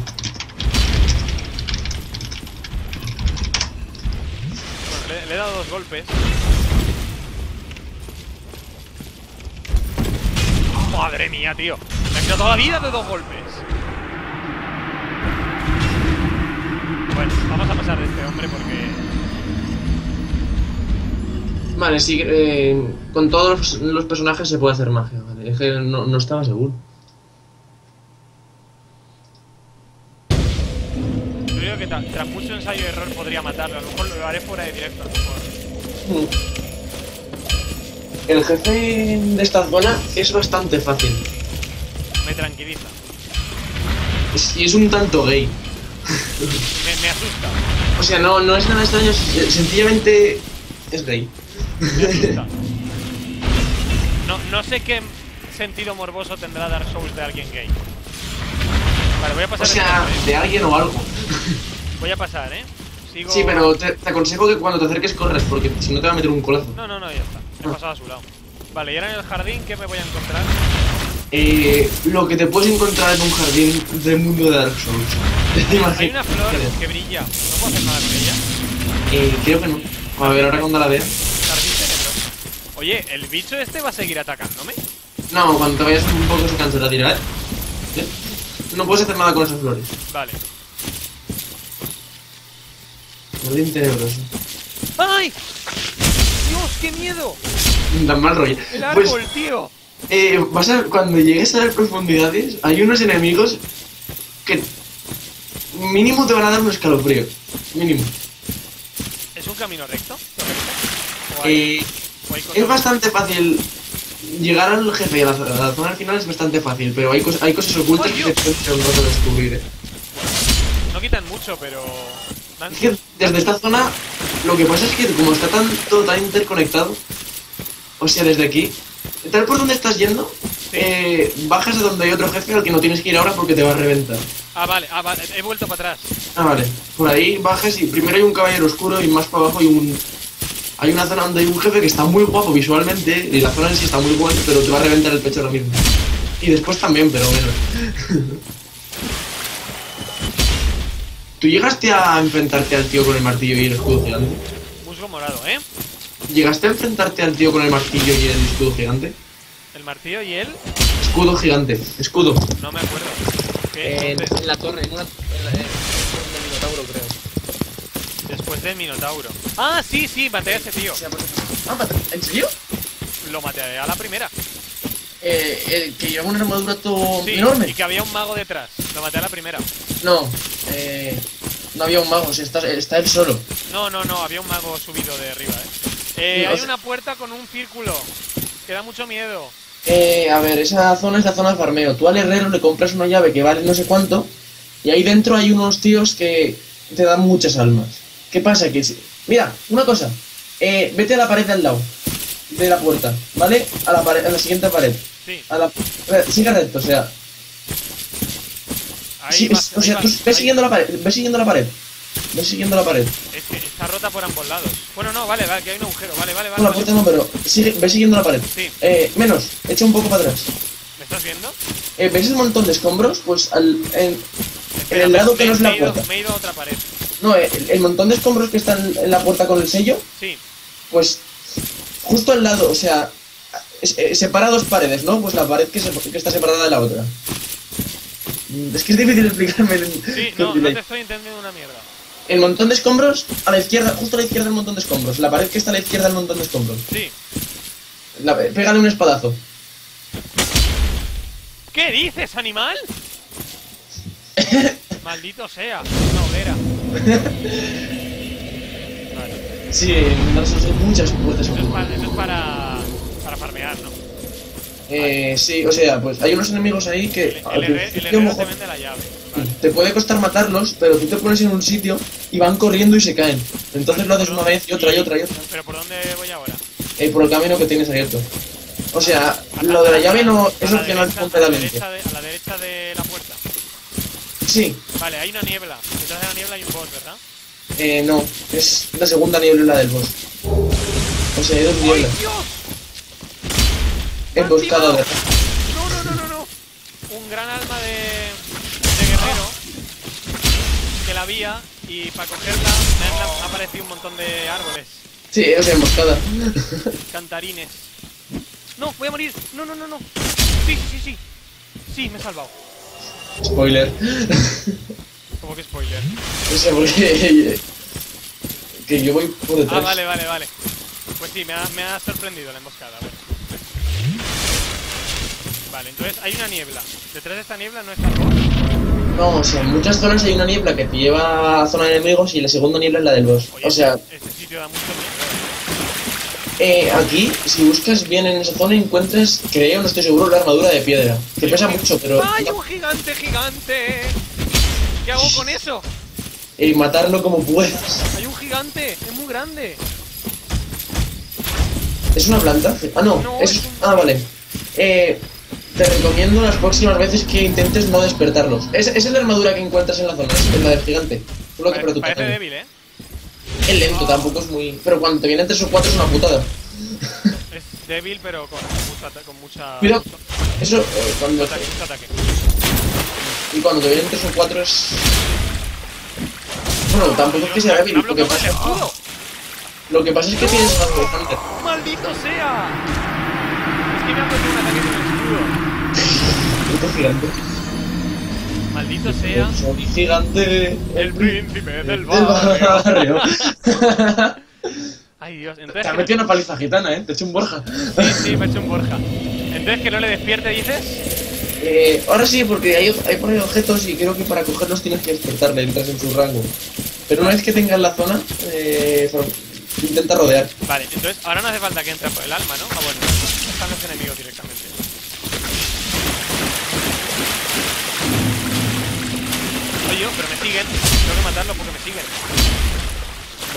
Bueno, le, le he dado dos golpes. Madre mía, tío. Me ha quitado toda la vida de dos golpes. Bueno, vamos a pasar de este hombre porque... Vale, sí, eh, con todos los, personajes se puede hacer magia, vale. Es que no, no estaba seguro. Yo creo que tra- tras mucho ensayo y error podría matarlo. A lo mejor lo haré fuera de directo. A lo mejor. El jefe de esta zona es bastante fácil. Me tranquiliza. Es- Y es un tanto gay. Me, me asusta. O sea, no, no es nada extraño, sencillamente es gay. Me asusta. No, no sé qué sentido morboso tendrá Dark Souls de alguien gay. Vale, voy a O pasar sea, este de alguien o algo. Voy a pasar, ¿eh? Sigo... Sí, pero te, te aconsejo que cuando te acerques corras, porque si no te va a meter un colazo. No, no, no, ya está. He pasado a su lado. Vale, y ahora en el jardín, ¿qué me voy a encontrar? Eh, lo que te puedes encontrar en un jardín del mundo de Dark Souls. Hay una flor que brilla. ¿No puedo hacer nada con ella? Eh, creo que no. A ver, ahora cuando la vea. Jardín tenebroso. Oye, ¿el bicho este va a seguir atacándome? No, cuando te vayas un poco se cansará de tirar. ¿Eh? No puedes hacer nada con esas flores. Vale. Jardín tenebroso. ¡Ay! ¡Dios, qué miedo! Tan mal rollo. ¡El Pues, tío! eh, vas a, cuando llegues a las profundidades, hay unos enemigos que mínimo te van a dar un escalofrío. Mínimo. ¿Es un camino recto? ¿O hay- Eh, o hay cosas- es bastante fácil. Llegar al jefe y a la, a la zona al final es bastante fácil, pero hay, cos- hay cosas ocultas ¡Ay, que te un rato descubrir. eh. No quitan mucho, pero... Es que desde esta zona, lo que pasa es que como está tan, todo tan interconectado, o sea, desde aquí, tal por donde estás yendo, eh, bajas a donde hay otro jefe al que no tienes que ir ahora porque te va a reventar. Ah, vale, ah, vale. He vuelto para atrás. Ah, vale. Por ahí bajas y primero hay un caballero oscuro y más para abajo hay un... Hay una zona donde hay un jefe que está muy guapo visualmente y la zona en sí está muy buena, pero te va a reventar el pecho ahora mismo. Y después también, pero menos. ¿Tú llegaste a enfrentarte al tío con el martillo y el escudo gigante? Musgo morado, ¿eh? ¿Llegaste a enfrentarte al tío con el martillo y el escudo gigante? El martillo y él... Escudo gigante, escudo. No me acuerdo. ¿Qué? Entonces, la torre, en una... En la, Minotauro, creo. después del Minotauro. Ah, sí, sí, maté a ese tío. Ah, ¿en serio? Lo maté a la primera. Eh, el que lleva una armadura todo Sí, enorme. y que había un mago detrás. Lo maté a la primera. No, eh, no había un mago, sea, está, está él solo. No, no, no, había un mago subido de arriba, ¿eh? Eh, o hay sea- una puerta con un círculo. Que da mucho miedo. Eh, a ver, esa zona es la zona de farmeo. Tú al herrero le compras una llave que vale no sé cuánto, y ahí dentro hay unos tíos que te dan muchas almas. ¿Qué pasa? Que si- Mira, una cosa. Eh, vete a la pared de al lado de la puerta, ¿vale? A la, pared, a la siguiente pared. Sí, A la, sigue recto, o sea. ahí sí, o ahí sea, va- tú ahí- ves siguiendo la pared, ves siguiendo la pared. Ves siguiendo la pared. Es que está rota por ambos lados. Bueno, no, vale, vale, que hay un agujero. Vale, vale, vale. No, la vale. puerta no, pero sigue, ves siguiendo la pared. Sí. Eh, menos, echa un poco para atrás. ¿Me estás viendo? Eh, ¿Ves el montón de escombros? Pues al, en, Espera, el lado me- que no es la ido- puerta. Me he ido a otra pared. No, eh, el, el montón de escombros que están en la puerta con el sello, Sí, pues justo al lado, o sea, eh, separa dos paredes, ¿no? Pues la pared que, se- que está separada de la otra. Mm, Es que es difícil explicarme. sí, no, no te estoy entendiendo una mierda. El montón de escombros a la izquierda, justo a la izquierda del montón de escombros. La pared que está a la izquierda del montón de escombros. Sí. La- pégale un espadazo. ¿Qué dices, animal? Maldito sea, una hoguera. Sí, Souls hay muchas puertas Eso es, para, eso es para, para farmear, ¿no? Eh, sí, o sea, pues hay unos enemigos ahí que El, el, el te vende la llave. Vale. te puede costar matarlos, pero tú te pones en un sitio y van corriendo y se caen. Entonces lo haces ¿Por una vez y otra y otra y otra. ¿Pero por dónde voy ahora? Eh, por el camino que tienes abierto. O sea, A- lo de la a- llave no es opcional a completamente. A la derecha de la puerta. Sí, Vale, hay una niebla. Detrás de la niebla hay un boss, ¿verdad? Eh, no, es la segunda niebla del boss. O sea, ¡Ay, nieblas. Dios! Emboscada de... No, no, no, no, no. Un gran alma de, de guerrero que la había y para cogerla me han, aparecido un montón de árboles, Sí, o sea, emboscada. cantarines. No, voy a morir. No, no, no, no. Sí, sí, sí. Sí, me he salvado. Spoiler. Como que spoiler. O sea, porque... Que yo voy por detrás. Ah, vale, vale, vale. Pues sí, me ha, me ha sorprendido la emboscada. A ver. Vale, entonces hay una niebla. Detrás de esta niebla no está boss. No, o sea, en muchas zonas hay una niebla que te lleva a zona de enemigos y la segunda niebla es la del boss. Oye, O sea, este, este sitio da mucho miedo. eh, aquí, si buscas bien en esa zona, encuentras, creo, no estoy seguro, la armadura de piedra. Que pesa mucho, pero ¡Ay, un gigante, gigante! ¿Qué hago con eso? eh, matarlo como puedas. Hay un gigante, es muy grande. ¿Es una planta? Ah, no, No, es... es un- Ah, vale. Eh, te recomiendo las próximas veces que intentes no despertarlos. Es, esa es la armadura que encuentras en la zona, es la del gigante. Solo que para tu parece débil, ¿eh? Es lento, tampoco es muy... Pero cuando te vienen tres o cuatro es una putada. Es débil, pero con mucho ata- con mucha... Cuidado. Eso, eh, cuando... mucho ataque, mucho ataque. Y cuando te vienen tres o cuatro es... Bueno, tampoco es que sea débil, ¡Me ha lo que pasa, lo que pasa es que tienes más Hunter. ¡Maldito sea! Es que me ha bloqueado un ataque con el escudo. Gigante. ¡Maldito sea! Soy gigante. El príncipe del barrio. Ay, Dios. Te Entonces... ha que- metido una paliza gitana, eh. Te he hecho un Borja. Sí, sí, me ha hecho un Borja. Entonces que no le despierte, dices. Eh, ahora sí, porque hay, hay por ahí objetos y creo que para cogerlos tienes que despertarle, entras en su rango. Pero una vez que tengas la zona, eh, intenta rodear. Vale, entonces ahora no hace falta que entre por el alma, ¿no? Ah, bueno, están los enemigos directamente. Oye, yo, pero me siguen. Tengo que matarlo porque me siguen.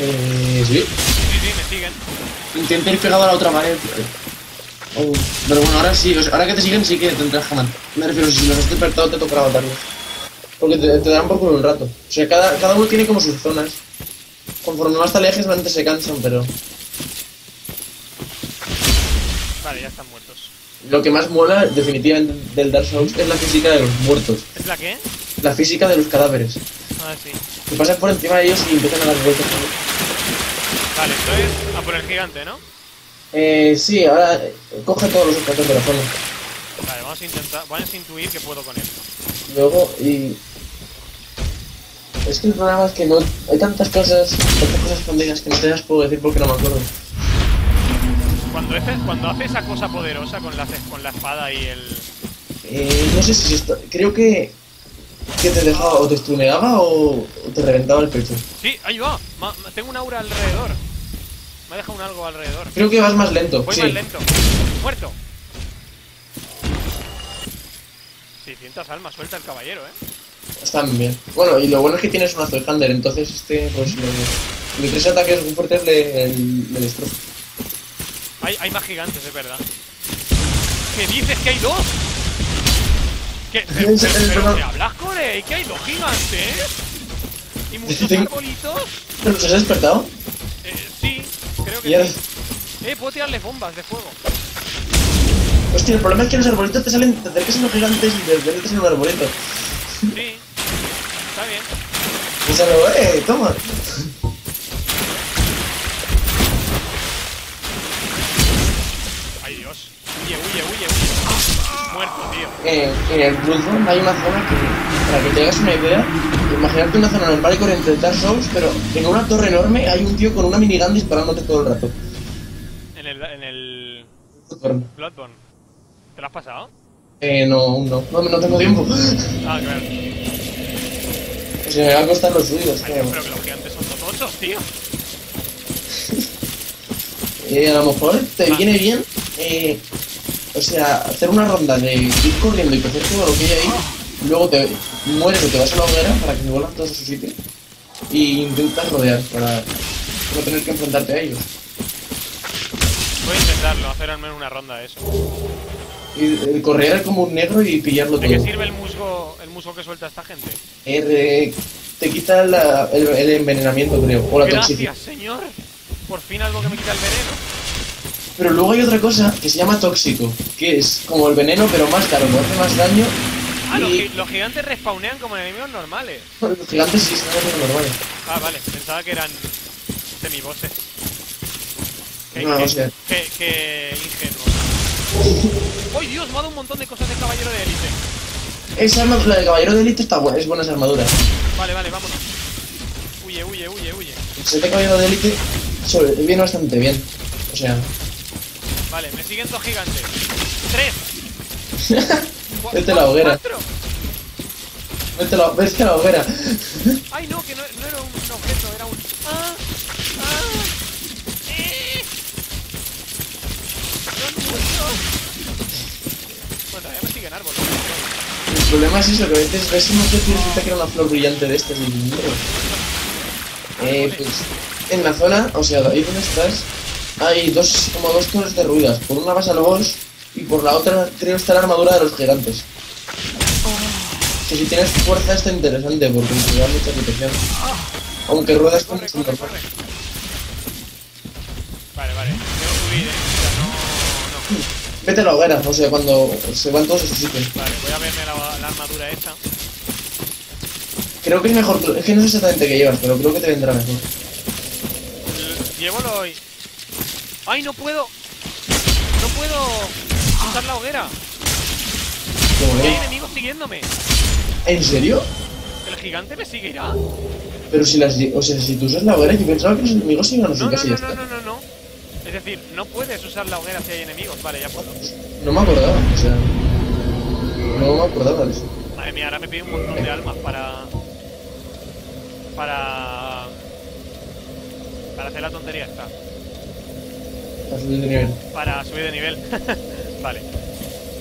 Eh, sí. Sí, sí, me siguen. Intenta ir pegado a la otra pared. Oh, pero bueno, ahora sí, o sea, ahora que te siguen sí que tendrás que matar. Me refiero, si los has despertado te tocará matarlos. Porque te, te dan por culo un rato. O sea, cada, cada uno tiene como sus zonas. Conforme más te alejes, antes se cansan, pero Vale, ya están muertos. lo que más mola definitivamente del Dark Souls es la física de los muertos. ¿Es la qué? La física de los cadáveres. Ah, sí. Que pasas por encima de ellos y empiezan a dar vueltas. Vale, entonces a por el gigante, ¿no? Eh, sí, ahora coge todos los objetos de la zona. Vale, vamos a intentar. Vamos a intuir que puedo con él. Luego, y. Es que el problema es que no. Hay tantas cosas, tantas cosas escondidas que no te las puedo decir porque no me acuerdo. Cuando hace, cuando hace esa cosa poderosa con la, con la espada y el. Eh, no sé si esto. Creo que. Que te dejaba o te estuneaba o, o te reventaba el pecho. Sí, ahí va. Ma- tengo un aura alrededor. Me ha dejado un algo alrededor. Creo que vas más lento. Voy sí. más lento. Muerto. 600 almas, suelta el caballero, eh. Están bien. Bueno, y lo bueno es que tienes un Hunter, entonces este, pues. Le, le tres ataques muy fuertes le, le destroza. Hay, hay más gigantes, es verdad. ¿Qué dices que hay dos? ¿Qué? Pero, pero, pero. ¿me hablas, hay dos gigantes? ¿Y muchos arbolitos? ¿Pero los has despertado? Creo que sí. Eh, puedo tirarles bombas de fuego. Hostia, el problema es que los arbolitos te salen, te acercas a los gigantes y de repente te sale un arbolito. Sí, está bien. Piénsalo, eh, toma. Ay, Dios. Huye, huye, huye, huye. Muerto, tío. Eh, en el Bloodborne hay una zona que, para que te hagas una idea, imagínate una zona normal y corriente de Dark Souls, pero en una torre enorme hay un tío con una minigun disparándote todo el rato. En el, en el Bloodborne. Bloodborne. ¿Te lo has pasado? Eh, no, no. No, no tengo tiempo. Ah, claro. Sea, me va a costar los subidos, claro. pero que los gigantes son totochos, tío. Eh, a lo mejor te viene bien, eh, o sea, hacer una ronda de ir corriendo y coger todo lo que hay ahí, luego te mueres o te vas a la hoguera para que se vuelvan todos a su sitio y intentas rodear para no tener que enfrentarte a ellos. Voy a intentarlo, hacer al menos una ronda de eso. Y eh, correr como un negro y pillarlo ¿De qué todo. sirve el musgo, el musgo que suelta esta gente? Eh, re- te quita la- el, el envenenamiento, creo, o la toxicidad. Gracias, señor. Por fin algo que me quita el veneno. Pero luego hay otra cosa que se llama tóxico, que es como el veneno pero más caro, que hace más daño. Ah, los, y gi- los gigantes respawnean como enemigos normales. los gigantes sí son enemigos normales. Ah, vale, pensaba que eran semibosses. Qué, No, qué- o sea- qué ingenuo. ¡Uy, Dios! Me ha dado un montón de cosas de caballero de élite. Esa arma, la de caballero de élite está buena, es buena esa armadura. Vale, vale, vámonos. Huye, huye, huye, huye. El caballero de élite sobre- viene bastante bien. O sea, Vale, me siguen dos gigantes. ¡Tres! Vete a la hoguera, ¡Cuatro! vete a la, vete a la hoguera. ¡Ay, no! Que no, no era un objeto, era un... ¡Ah! ¡Ah! ¡Eh! Bueno, todavía me siguen árboles. El problema es eso, que a veces ves un objeto y resulta que era una flor brillante de estas y no. Eh, pues en la zona, o sea, ahí donde estás, hay dos, como dos torres de ruidas. Por una vas al boss y por la otra creo está la armadura de los gigantes. Que si tienes fuerza está interesante porque te da mucha protección. Aunque ruedas Corre, un corre. Vale, vale. Tengo que huir, eh. No... no. Vete a la hoguera, o sea, cuando se van todos a su sitio. Vale, voy a verme la, la armadura esa. Creo que es mejor, es que no sé exactamente qué llevas, pero creo que te vendrá mejor. Llevo lo... ¡Ay, no puedo! ¡No puedo usar la hoguera! Porque hay enemigos siguiéndome. ¿En serio? ¿El gigante me seguirá? Pero si las, o sea, si tú usas la hoguera, yo pensaba que los enemigos se iban a No, no, no, no, no, no. Es decir, no puedes usar la hoguera si hay enemigos. Vale, ya puedo. No me acordaba, o sea. No me acordaba de eso. Madre mía, ahora me pide un montón de almas para... Para... Para hacer la tontería esta. Para subir de nivel. Para subir de nivel. vale,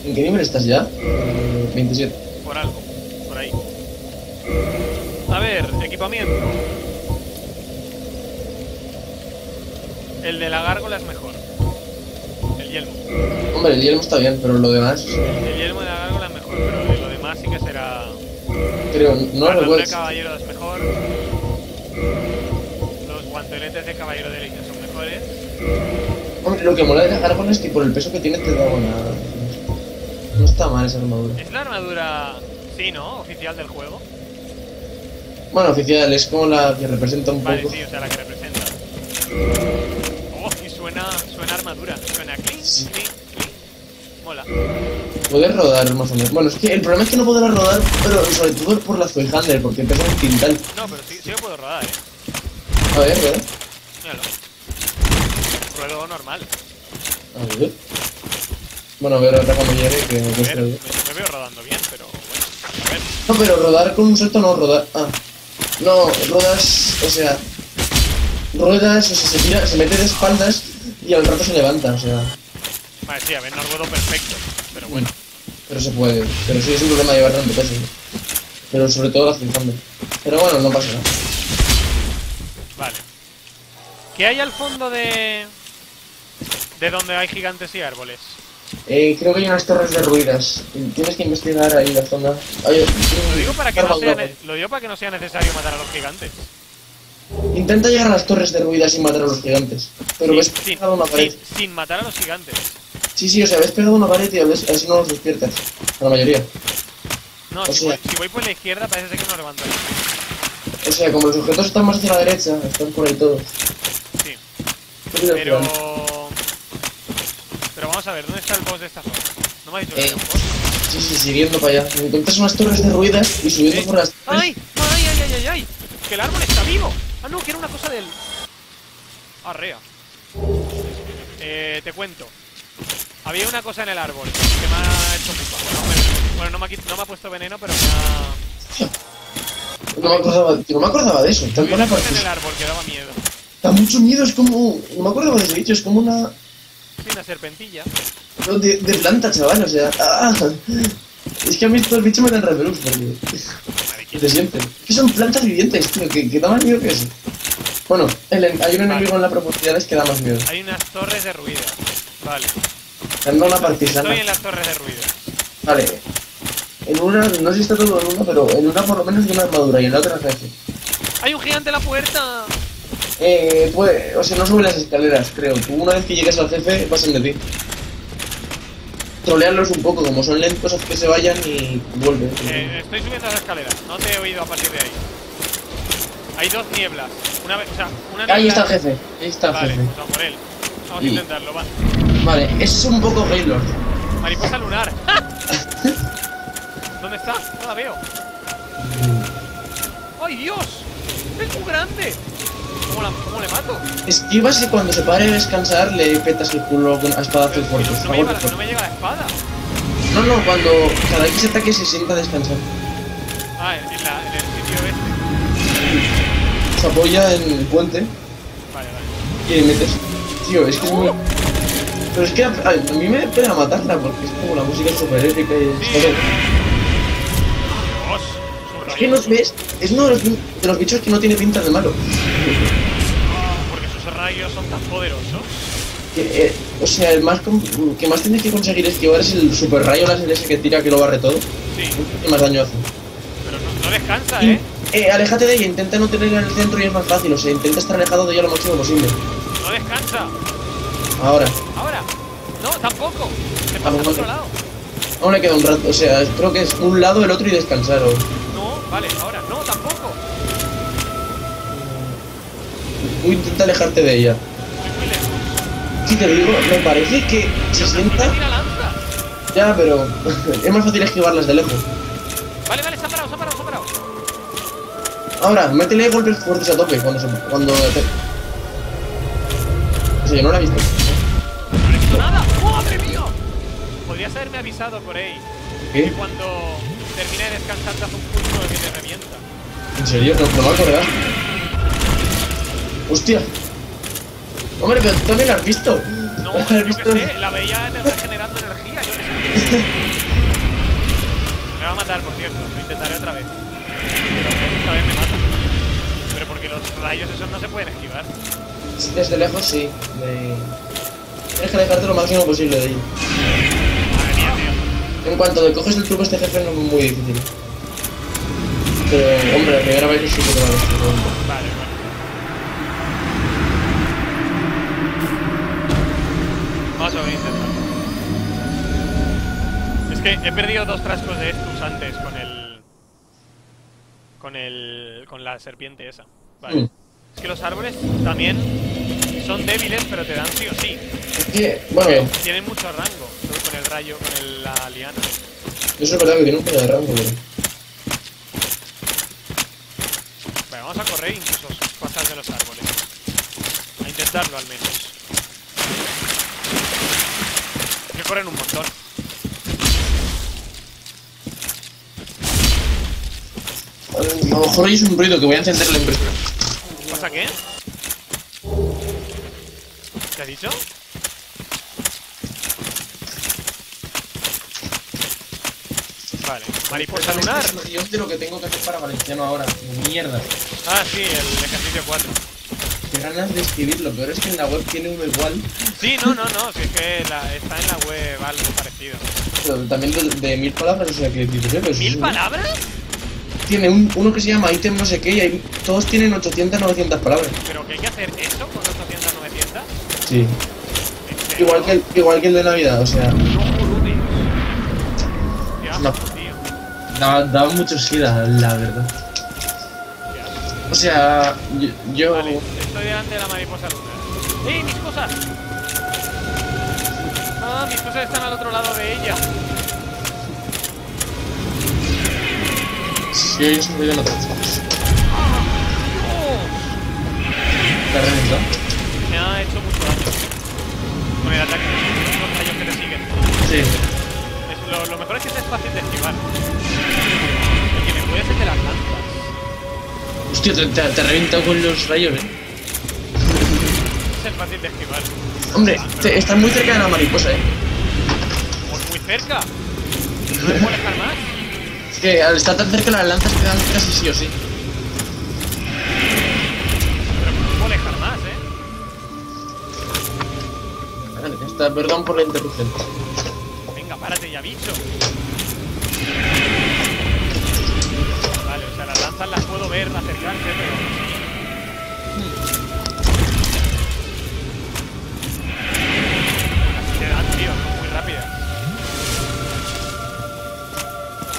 ¿En qué nivel estás ya? Eh, 27. por algo. Por ahí. A ver, equipamiento. El de la gárgola es mejor. El yelmo. Hombre, el yelmo está bien, pero lo demás, El yelmo de la gárgola es mejor, pero de lo demás sí que será... creo, no lo de caballero es mejor. Los guanteletes de caballero de élite son mejores. Hombre, lo que mola de la gárgola es que por el peso que tiene te da buena. No está mal esa armadura. Es la armadura, sí, ¿no? Oficial del juego. Bueno, oficial, es como la que representa un Vale, poco. sí, o sea, la que representa. Oh, y suena, suena armadura. Suena clink, Sí. clink, clink. Mola. Puedes rodar más o menos. Bueno, es que el problema es que no podrás rodar, pero sobre todo por la Zoihander, porque pesa un quintal. No, pero sí, sí que puedo rodar, eh. A ver, ¿verdad? Normal. A ver. Bueno, a ver ahora cuando llegue que me ver, me, me veo rodando bien, pero bueno. A ver. No, pero rodar con un salto no, rodar. Ah. No, rodas, o sea. Ruedas, o sea, se tira, se mete de espaldas y al rato se levanta, o sea. Vale, sí, a ver, no ruedo perfecto. Pero bueno. Pero se puede. Pero sí es un problema llevar tanto peso. Pero sobre todo la Zoihander. Pero bueno, no pasa nada. Vale. ¿Qué hay al fondo de. De donde hay gigantes y árboles? Eh, creo que hay unas torres derruidas. Tienes que investigar ahí la zona. Lo digo para que no sea, armadura. ne- lo digo para que no sea necesario matar a los gigantes. Intenta llegar a las torres derruidas y matar a los gigantes. Pero ves sin, pegado una pared. sin- sin matar a los gigantes. Sí, sí, o sea, ves pegado una pared y a veces- así no los despiertas. A la mayoría. No, si, sea- voy, si voy por la izquierda parece que no levanto ahí. O sea, como los objetos están más hacia la derecha, están por ahí todos. Sí. Tira Pero. Pero vamos a ver, ¿dónde está el boss de esta zona? No me ha dicho que Eh. un boss. Sí, sí, siguiendo para allá. Encuentras unas torres derruidas y subiendo Eh, por las ¡Ay! ¡Ay, ay, ay, ay, ay! ¡Que el árbol está vivo! Ah, no, que era una cosa del... Arrea. Eh, te cuento. Había una cosa en el árbol que me ha hecho pupa. No, me- Bueno, no me, ha, no me ha puesto veneno, pero me ha... No me acordaba, no me acordaba de eso. Tan buena parte. en el árbol que daba miedo. Da mucho miedo, es como. No me acordaba de ese bicho, es como una. Una serpentilla. De, de planta, chaval, o sea. ¡ah! Es que a mí todo el bicho me dan repelús porque. Te sienten. Que son plantas vivientes, tío, que, que da más miedo que eso. Bueno, el, hay un enemigo en la profundidades que da más miedo. Hay unas torres derruidas. Vale. Anda una partisana. Estoy en las torres derruidas. Vale. En una, no sé si está todo en una, pero en una por lo menos hay una armadura y en la otra jefe. ¡Hay un gigante en la puerta! Eh, pues, o sea, no sube las escaleras, creo. Tú una vez que llegues al jefe, pasan de ti. Trolearlos un poco, como son lentos, haz que se vayan y vuelven. Eh, estoy subiendo las escaleras. No te he oído a partir de ahí. Hay dos nieblas. Una vez, o sea, una niebla... Ahí está el jefe, ahí está el Vale, jefe. a por él. Vamos a intentarlo, va. Vale, es un poco Gaylord. Mariposa lunar. ¿Dónde está? No la veo. ¡Ay, Dios! ¡Es muy grande! ¿Cómo, la- cómo le mato? Esquivas y cuando se pare a descansar le petas el culo con a espadazos Pero fuertes. no, me llega, golpes la- no me llega la espada. No, no, cuando cada se ataque se sienta a descansar. Ah, en, la- en el sitio este. Se apoya en el puente Vale, vale. y le metes. Tío, es que es muy. Pero es que a, mí me pena matarla porque es como la música súper épica y Sí. es. Que no ves, es uno de los, de los bichos que no tiene pinta de malo. Son tan poderosos. Que, eh, o sea, el más que más tienes que conseguir esquivar es el super rayo láser ese que tira que lo barre todo. Sí, Que más daño hace. pero no, no descansa, Y, ¿eh? eh, aléjate de ella, intenta no tenerla en el centro y es más fácil. O sea, intenta estar alejado de ella lo máximo posible. No descansa. Ahora, Ahora. No, tampoco. Se pasa al bueno. otro lado. aún le queda un rato. O sea, creo que es un lado, el otro y descansar. O, No, vale, ahora. No, tampoco. Tú intenta alejarte de ella. Estoy muy lejos. Si te digo, me parece que se sienta. Ya, pero es más fácil esquivarlas de lejos. Vale, vale, se ha parado, se ha parado, se ha parado. Ahora, métele golpes fuertes a tope cuando se. cuando sea, yo no la he visto. No he visto nada. ¡Madre mía! Podrías haberme avisado por ahí. Que ¿Qué? cuando termine de descansar te hace un pulso que te revienta. ¿En serio? No, no me acordaba. Hostia. Hombre, pero tú también la has visto. No, ¿La has yo qué visto? sé, la veía regenerando energía, yo sé. Me va a matar, por cierto, lo intentaré otra vez. Pero esta vez me mata. Pero porque los rayos esos no se pueden esquivar. Desde lejos sí. De... Tienes que alejarte lo máximo posible de ella. Madre mía, tío. En cuanto le coges el truco a este jefe no es muy difícil. Pero, hombre, la primera vez que te a destruir. Vale, Vamos a. Es que he perdido dos frascos de estos antes con el. Con el. con la serpiente esa. Vale. Mm. Es que los árboles también son débiles, pero te dan sí o sí. Bueno, Tienen mucho rango con el rayo, con el- la liana. eso es verdad que tiene un poco de rango, pero... Vale, vamos a correr incluso pasar de los árboles. A intentarlo al menos. Hay corren un montón. A lo mejor oyes un ruido que voy a encender la impresora. ¿Pasa qué? ¿Qué has dicho? Vale, mariposa lunar. Es el guion de lo que tengo que hacer para Valenciano ahora. Mierda. Ah, sí, el ejercicio 4. Ganas de escribirlo, pero es que en la web tiene uno igual. Sí, no, no, no, si es que la- está en la web algo parecido. Pero también de, de mil palabras, o sea que eh, pues ¿Mil es- palabras? Tiene un, uno que se llama ítem no sé qué y hay- todos tienen 800, 900 palabras. ¿Pero que hay que hacer eso con 800, 900? Sí. Igual que el, igual que el de Navidad, o sea, No da, da mucho sida, la verdad. O sea, yo... Vale, estoy delante de la mariposa lunar. ¡Eh, mis cosas! Ah, mi Estos están al otro lado de ella. Sí, ellos se veían otras cosas. ¡Oh! ¿Te reventado? Me ha hecho mucho daño. Con el ataque. Los rayos que te siguen. Sí. Es- lo, lo mejor es que es fácil de esquivar. El que me puede de las lanzas. Hostia, te, te, te ha reventado con los rayos, eh. Es el fácil de esquivar. Hombre, te- estás muy cerca de la mariposa, eh. Pues muy cerca. ¿No me alejar más? Es que al estar tan cerca las lanzas te dan casi sí o sí. ¿eh? Perdón por la interrupción. Venga, párate ya, bicho. Las puedo ver acercarse, pero... Así te dan, tío, muy rápidas.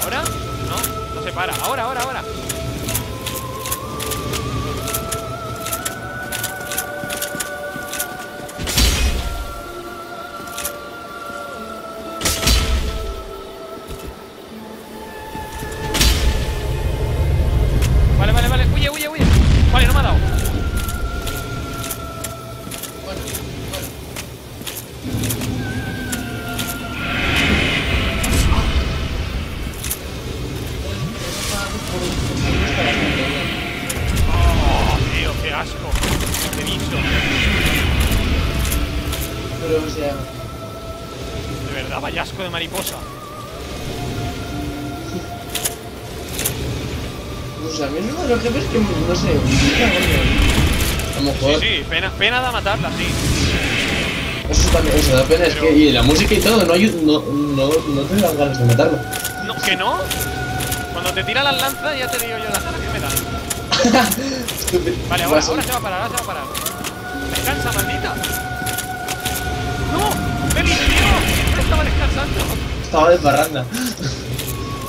¿Ahora? No, no se para. Ahora, ahora, ahora. Pena, da matarla, sí. Eso también, eso da pena, es que, y la música y todo, no, ayu- no, no, no te dan ganas de matarlo. No, ¿Que no? Cuando te tira las lanzas ya te digo yo las ganas que me dan. Vale, ahora, se va a parar, ahora se va a parar. Descansa, maldita. ¡No! ¡Me! No estaba descansando. Estaba de parranda.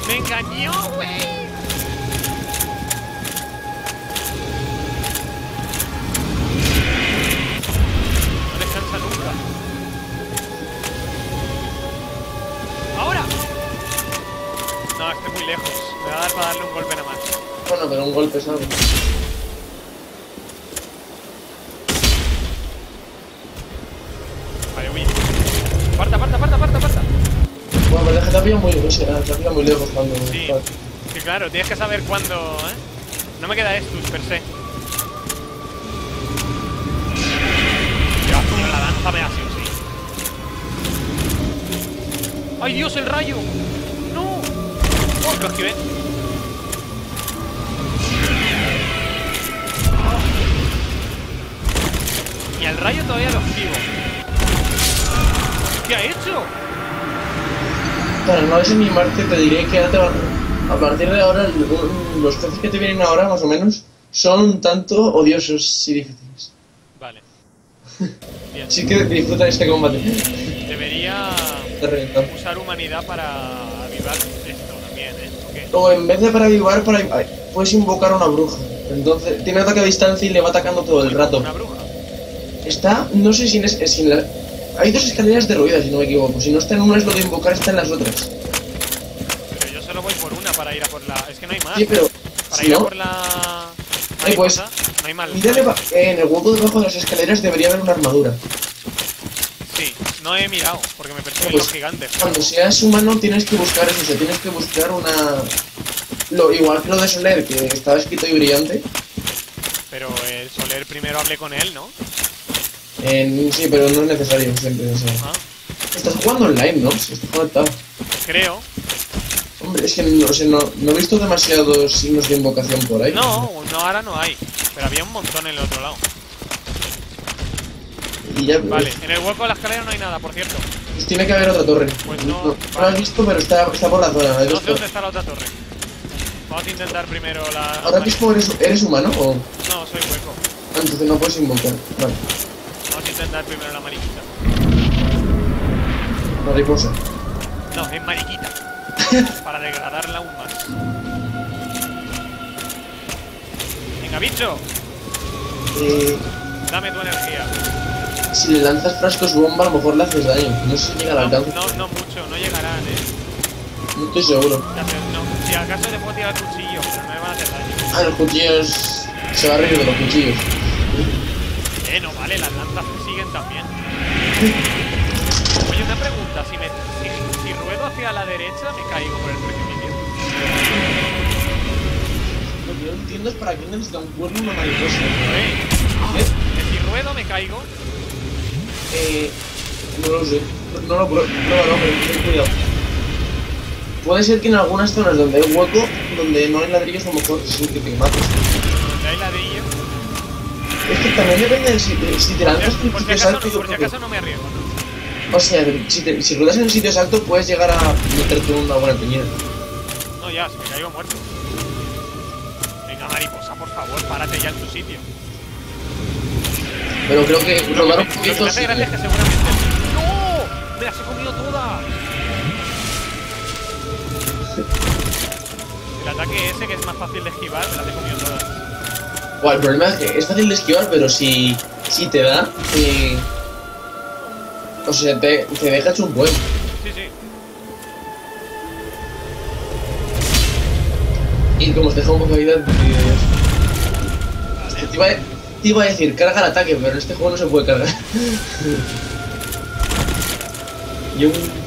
¡Me engañó, güey! Darle un golpe nada más. Bueno, pero un golpe es algo. Vale, huye. Aparta, aparta, aparta, aparta, aparta. Bueno, pero es que te ha pillado muy, sea, te ha pillado muy lejos cuando... Sí. Sí, claro, tienes que saber cuándo, ¿eh? No me queda estus, per se. Ya, tío, la lanza me ha sido sí. ¡Ay, Dios, el rayo! ¡No! ¡Oh, lo esquivé! Rayo todavía lo esquivo. ¿Qué ha hecho? Para no desanimarte, te diré que a partir de ahora los jefes que te vienen ahora, más o menos, son un tanto odiosos y difíciles. Vale. Bien. Así que disfruta este combate. Debería usar humanidad para avivar esto también, ¿eh? ¿O en vez de para avivar, para puedes invocar a una bruja. Entonces, tiene ataque a distancia y le va atacando todo el rato. Una bruja. Está, no sé si en, es- si en la... Hay dos escaleras de ruedas, si no me equivoco. Si no está en una es lo de invocar, está en las otras. Pero yo solo voy por una para ir a por la. Es que no hay más. Sí, pero... Para Si ir a no, por la. Ay, pues, no hay más. mírale ba- en el hueco debajo de las escaleras debería haber una armadura. Sí, no he mirado porque me persiguen Pues, los gigantes. Cuando seas humano tienes que buscar eso, o sea, tienes que buscar una... Lo, igual que lo de Soler, que estaba escrito y brillante. Pero el Soler primero hablé con él, ¿no? En- sí, pero no es necesario siempre. O sea. Ah, Estás jugando online, ¿no? Si estás conectado. creo. Hombre, es que no, o sea, no, no he visto demasiados signos de invocación por ahí. No, no, ahora no hay. Pero había un montón en el otro lado. Y ya, Vale, en el hueco de la escalera no hay nada, por cierto. Pues tiene que haber otra torre. Pues no, no, vale. lo has visto, pero está, está por la zona. No sé dónde está la otra torre. Vamos a intentar primero la. Ahora mismo eres, eres humano o No, soy hueco. Ah, entonces no puedes invocar. Vale, Vamos a intentar primero la mariquita. mariposa. No, es mariquita. Para degradarla aún más. Venga, bicho, Eh, dame tu energía. si le lanzas frascos bomba, a lo mejor le haces daño. No sé si llega al No, alcance. no, no mucho, no llegarán, eh. No estoy seguro. No. Si acaso le puedo tirar cuchillo, pero no me van a hacer daño. Ah, los cuchillos. Se va a reír de los cuchillos. Eh, no vale, las lanzas me siguen también. Oye, una pregunta, si, me, si, si ruedo hacia la derecha, me caigo por el precipicio. Lo que no entiendo es para qué necesita un cuerno una mariposa. Eh, ¿Eh? que si ruedo me caigo. Eh, no lo sé. No lo pruebo, pruébalo, pero ten cuidado. Puede ser que en algunas zonas donde hay hueco, donde no hay ladrillos, a lo mejor sí que te mates. Donde hay ladrillo. Es que también depende de si, de- si te lanzas en si sitio exacto. por si acaso no me arriesgo. O sea, si, te, si ruedas en el sitio exacto, puedes llegar a meterte una buena teñida. No, ya, si me caigo muerto. Venga, mariposa, por favor, párate ya en tu sitio. Pero creo que Lo rodar que, un me, lo que poquito me hace sí gracia es que- que seguramente... ¡No! ¡Me las he comido todas! El ataque ese, que es más fácil de esquivar, me las he comido todas. Buah, el problema es que es fácil de esquivar, pero si, si te da, eh, o sea, te, te deja hecho un buen. Sí, sí. Y como te deja un poco de vida, dices, te iba, a, te iba a decir, carga el ataque, pero en este juego no se puede cargar. Llevo un.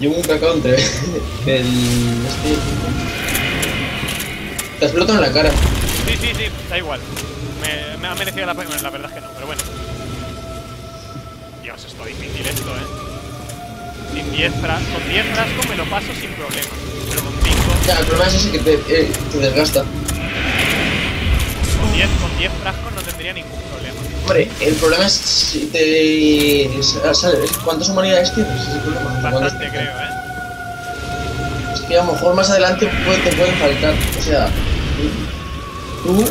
Llevo un cacao entre el. Este, te explota en la cara. Sí, sí, sí, da igual. Me, me ha merecido la pena. La verdad es que no, pero bueno. Dios, esto difícil esto, eh. Sin 10 frascos. Con 10 frascos me lo paso sin problema. Pero con 5. Ya, el problema es ese que te, eh, te desgasta. Con 10 con 10 frascos no tendría ningún problema. Hombre, el problema es si te. ¿sabes? ¿Cuántas humanidades tienes? Es el problema. Bastante, ¿Cuántas- creo, eh. Es que a lo mejor más adelante te pueden faltar. O sea, tú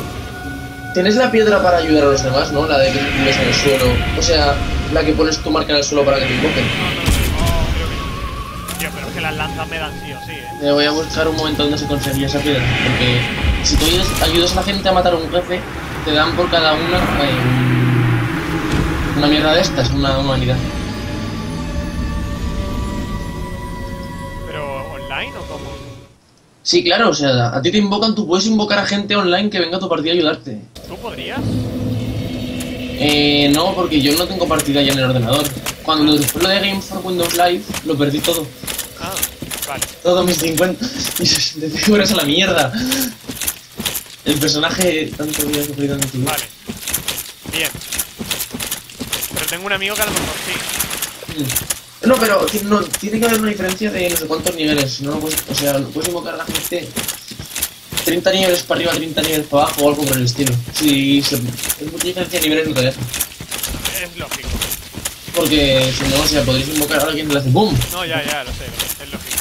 tienes la piedra para ayudar a los demás, ¿no? La de que te pones en el suelo. O sea, la que pones tu marca en el suelo para que te invoquen. No, no, no, creo que no. Tío, pero es que las lanzas me dan sí o sí, eh. Me voy a buscar un momento donde se conseguía esa piedra. Porque si tú ayudas, ayudas a la gente a matar a un jefe, te dan por cada una eh, una mierda de estas, una humanidad. Sí, claro, o sea, a ti te invocan, tú puedes invocar a gente online que venga a tu partida a ayudarte. ¿Tú podrías? Eh, no, porque yo no tengo partida ya en el ordenador. Cuando después lo de Game for Windows Live, lo perdí todo. Ah, vale. Todos mis 50 y 65 horas a la mierda. El personaje tanto había sufrido en tu vida. Vale. Bien. Pero tengo un amigo que a lo mejor sí. No, pero no, tiene que haber una diferencia de no sé cuántos niveles. No, lo puedes, o sea, puedes invocar a la gente 30 niveles para arriba, 30 niveles para abajo o algo por el estilo. Si se, es mucha diferencia de niveles no te deja. Es lógico. Porque si no, o sea, podréis invocar a alguien que le hace ¡BOOM! No, ya, ya, lo sé, es lógico.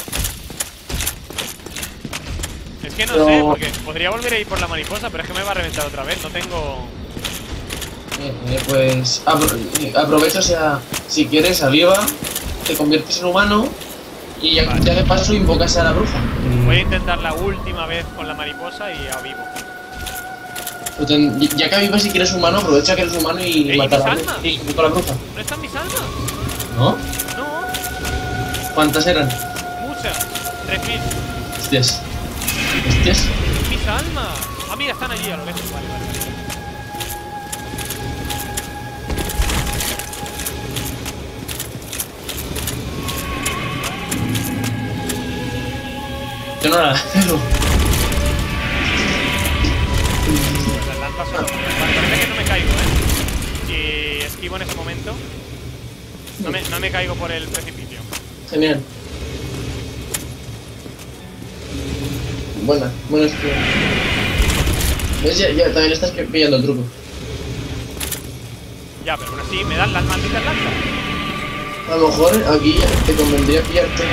Es que no Pero- sé, porque podría volver a ir por la mariposa, pero es que me va a reventar otra vez, no tengo... Eh, eh, pues apro- eh, aprovecha, o sea, si quieres, aviva, te conviertes en humano y ya, Vale. ya de paso invocas a la bruja. Voy a intentar la última vez con la mariposa y a vivo. Pues ya que avivas si quieres humano, aprovecha que eres humano y mata a la. Y a la bruja. ¿No están mis almas? ¿No? No, ¿Cuántas eran? muchas. 3000. Hostias. Hostias. Mis almas. Ah, mira, están allí a lo lejos. Vale, vale. Yo no la Pues las lanzas solo. Vale, parece que no me caigo, ¿eh? Si esquivo en ese momento, no me, no me caigo por el precipicio. Genial. Buena, buena esquiva. ¿Ves? Ya, ya también estás pillando el truco. Ya, pero aún así me dan las malditas lanzas. A lo mejor aquí te convendría pillarte,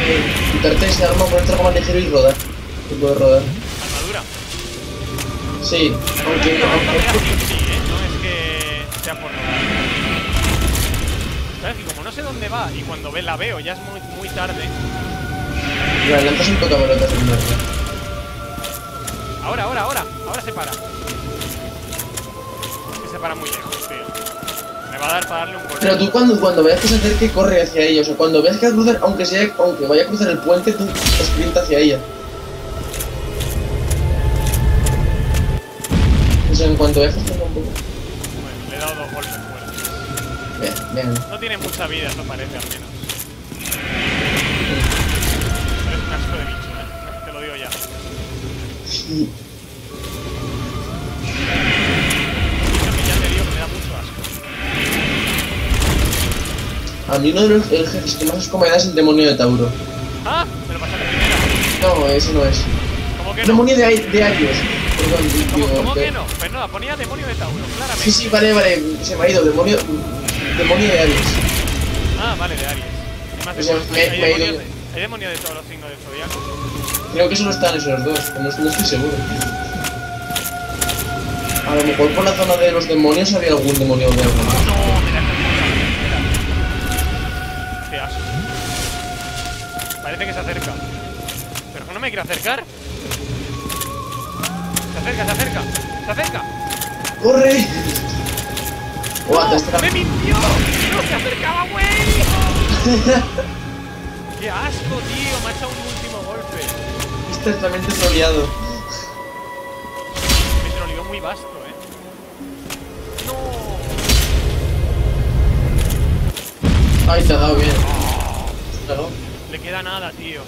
quitarte ese arma, ponerte algo más ligero y rodar. Te puedes rodar. Armadura. Sí, aunque da aunque- ¿eh? No es que sea por rodar. ¿Sabes? Y como no sé dónde va y cuando ve, la veo ya es muy, muy tarde. Las lanzas un poco pelotas en verdad. Ahora, ahora, ahora. Ahora se para. Es que se para muy lejos, tío. Me va a dar para darle un golpe. Pero tú cuando, cuando veas que se acerque, corre hacia ella. O sea, cuando veas que va a cruzar, aunque sea, aunque vaya a cruzar el puente, tú sprinta hacia ella. O sea, en cuanto veas que está un poco. Bueno, le he dado dos golpes fuertes. Bien, bien. No tiene mucha vida, eso parece al menos. Pero es un asco de bicho, eh. Te lo digo ya. Sí. A mí uno de los el jefes que más asco me da es el demonio de Tauro. ¡Ah! Me lo pasé a la primera. No, ese no es. ¿Cómo que no? demonio de, de Arios. Perdón, ¿Cómo, digo, cómo de- que no? Pues no, ponía demonio de Tauro, claramente. Sí, sí, vale, vale, se me ha ido, demonio, demonio de Aries. Ah, vale, de Aries. ¿Qué más O sea, demonios? me- ¿Hay, me demonios ido- de, ¿Hay demonios de todos los signos del zodiaco? Creo que solo están esos dos, no, no estoy seguro. A lo mejor por la zona de los demonios había algún demonio de algo más. Parece que se acerca. ¿Pero no me quiere acercar? Se acerca, se acerca, se acerca. ¡Corre! ¡Oh, ¡No! está- ¡Me mintió! ¡No se acercaba, güey! ¡Qué asco, tío! Me ha echado un último golpe. Está totalmente troleado. Me lió muy vasto, ¿eh? ¡No! Ay, te ha dado bien. Claro. Le queda nada, tío.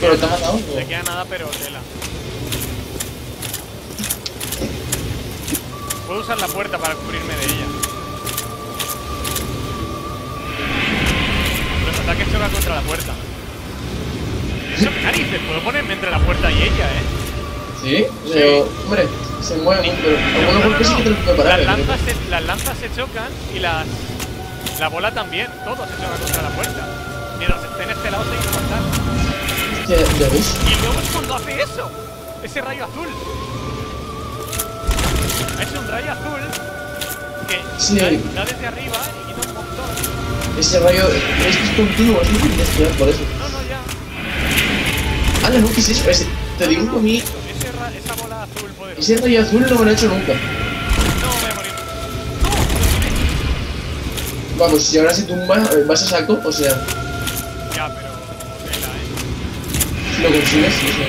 Pero te ha matado. Le queda nada, pero tela. Puedo usar la puerta para cubrirme de ella. Los ataques chocan contra la puerta. Eso, ¿qué narices? Puedo ponerme entre la puerta y ella, ¿eh? ¿Sí? Pero, hombre, se mueve pero No, algunos no, golpes sí que te los puede Las parar. lanzas, se, las lanzas se chocan y las... La bola también. Todo se choca contra la puerta. Mientras esté en este lado seguimos matando. Ya, ya ves. Y luego es cuando hace eso. Ese rayo azul. Es un rayo azul que Sí. da, desde arriba y quita un montón. Ese rayo es que es continuo, es difícil de esquivar por eso. No, no, ya. Ah, no, ¿qué es eso? Ese- te No, digo no, que a no, mí, ese esa bola azul poderosa. ese rayo azul no me lo he hecho nunca. Vamos, si ahora se tumba, eh, vas a saco, o sea, Ya, pero. Tela, eh. si lo consigues, sí, sí.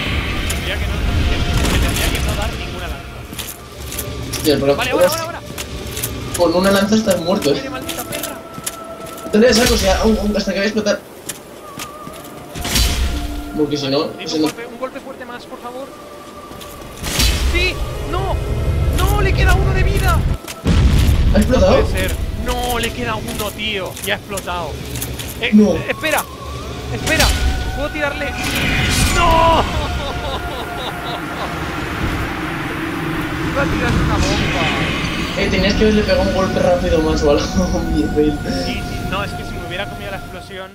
Tendría que no, que, que tendría que no dar ninguna lanza. Hostia, pero Vale, ahora, ahora, ahora. con una lanza estás muerto, eh. Tendría saco, o sea, aún- aún hasta que vaya a explotar. Porque si no, Dime si un, no, golpe, un golpe fuerte más, por favor. ¡Sí! ¡No! ¡No! ¡Le queda uno de vida! ¿ha No explotado? puede ser. No, le queda uno, tío. Ya ha explotado. Eh, No. espera. Espera. ¿Puedo tirarle? ¡No! Iba a tirar una bomba. Eh, tenías que haberle pegado un golpe rápido más o algo. Sí, sí, no, es que si me hubiera comido la explosión.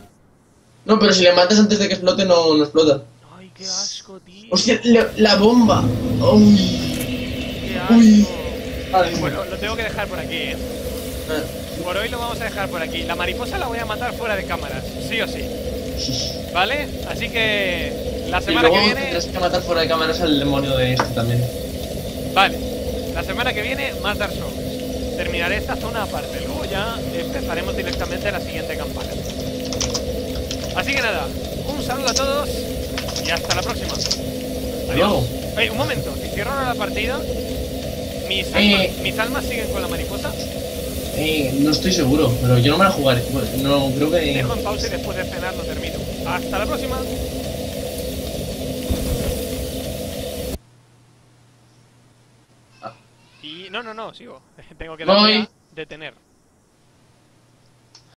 No, pero si le matas antes de que explote, no, no explota. Ay, qué asco, tío. Hostia, le- la bomba. Uy. Qué asco. Uy. Bueno, lo tengo que dejar por aquí, eh. Por hoy lo vamos a dejar por aquí. La mariposa la voy a matar fuera de cámaras, sí o sí. ¿Vale? Así que la Y semana luego que viene. tendrás que matar fuera de cámaras al demonio de este también. Vale. La semana que viene más Dark Souls. Terminaré esta zona aparte. Luego ya empezaremos directamente la siguiente campaña. Así que nada, un saludo a todos y hasta la próxima. Adiós. Un momento, si cierro ahora la partida, mis Eh. almas, mis almas siguen con la mariposa. Eh, no estoy seguro, pero yo no me la jugaré. No, creo que. Dejo en pausa y después de cenar lo termino. Hasta la próxima. Ah. Y no, no, no, sigo. Tengo que Voy. darle a detener.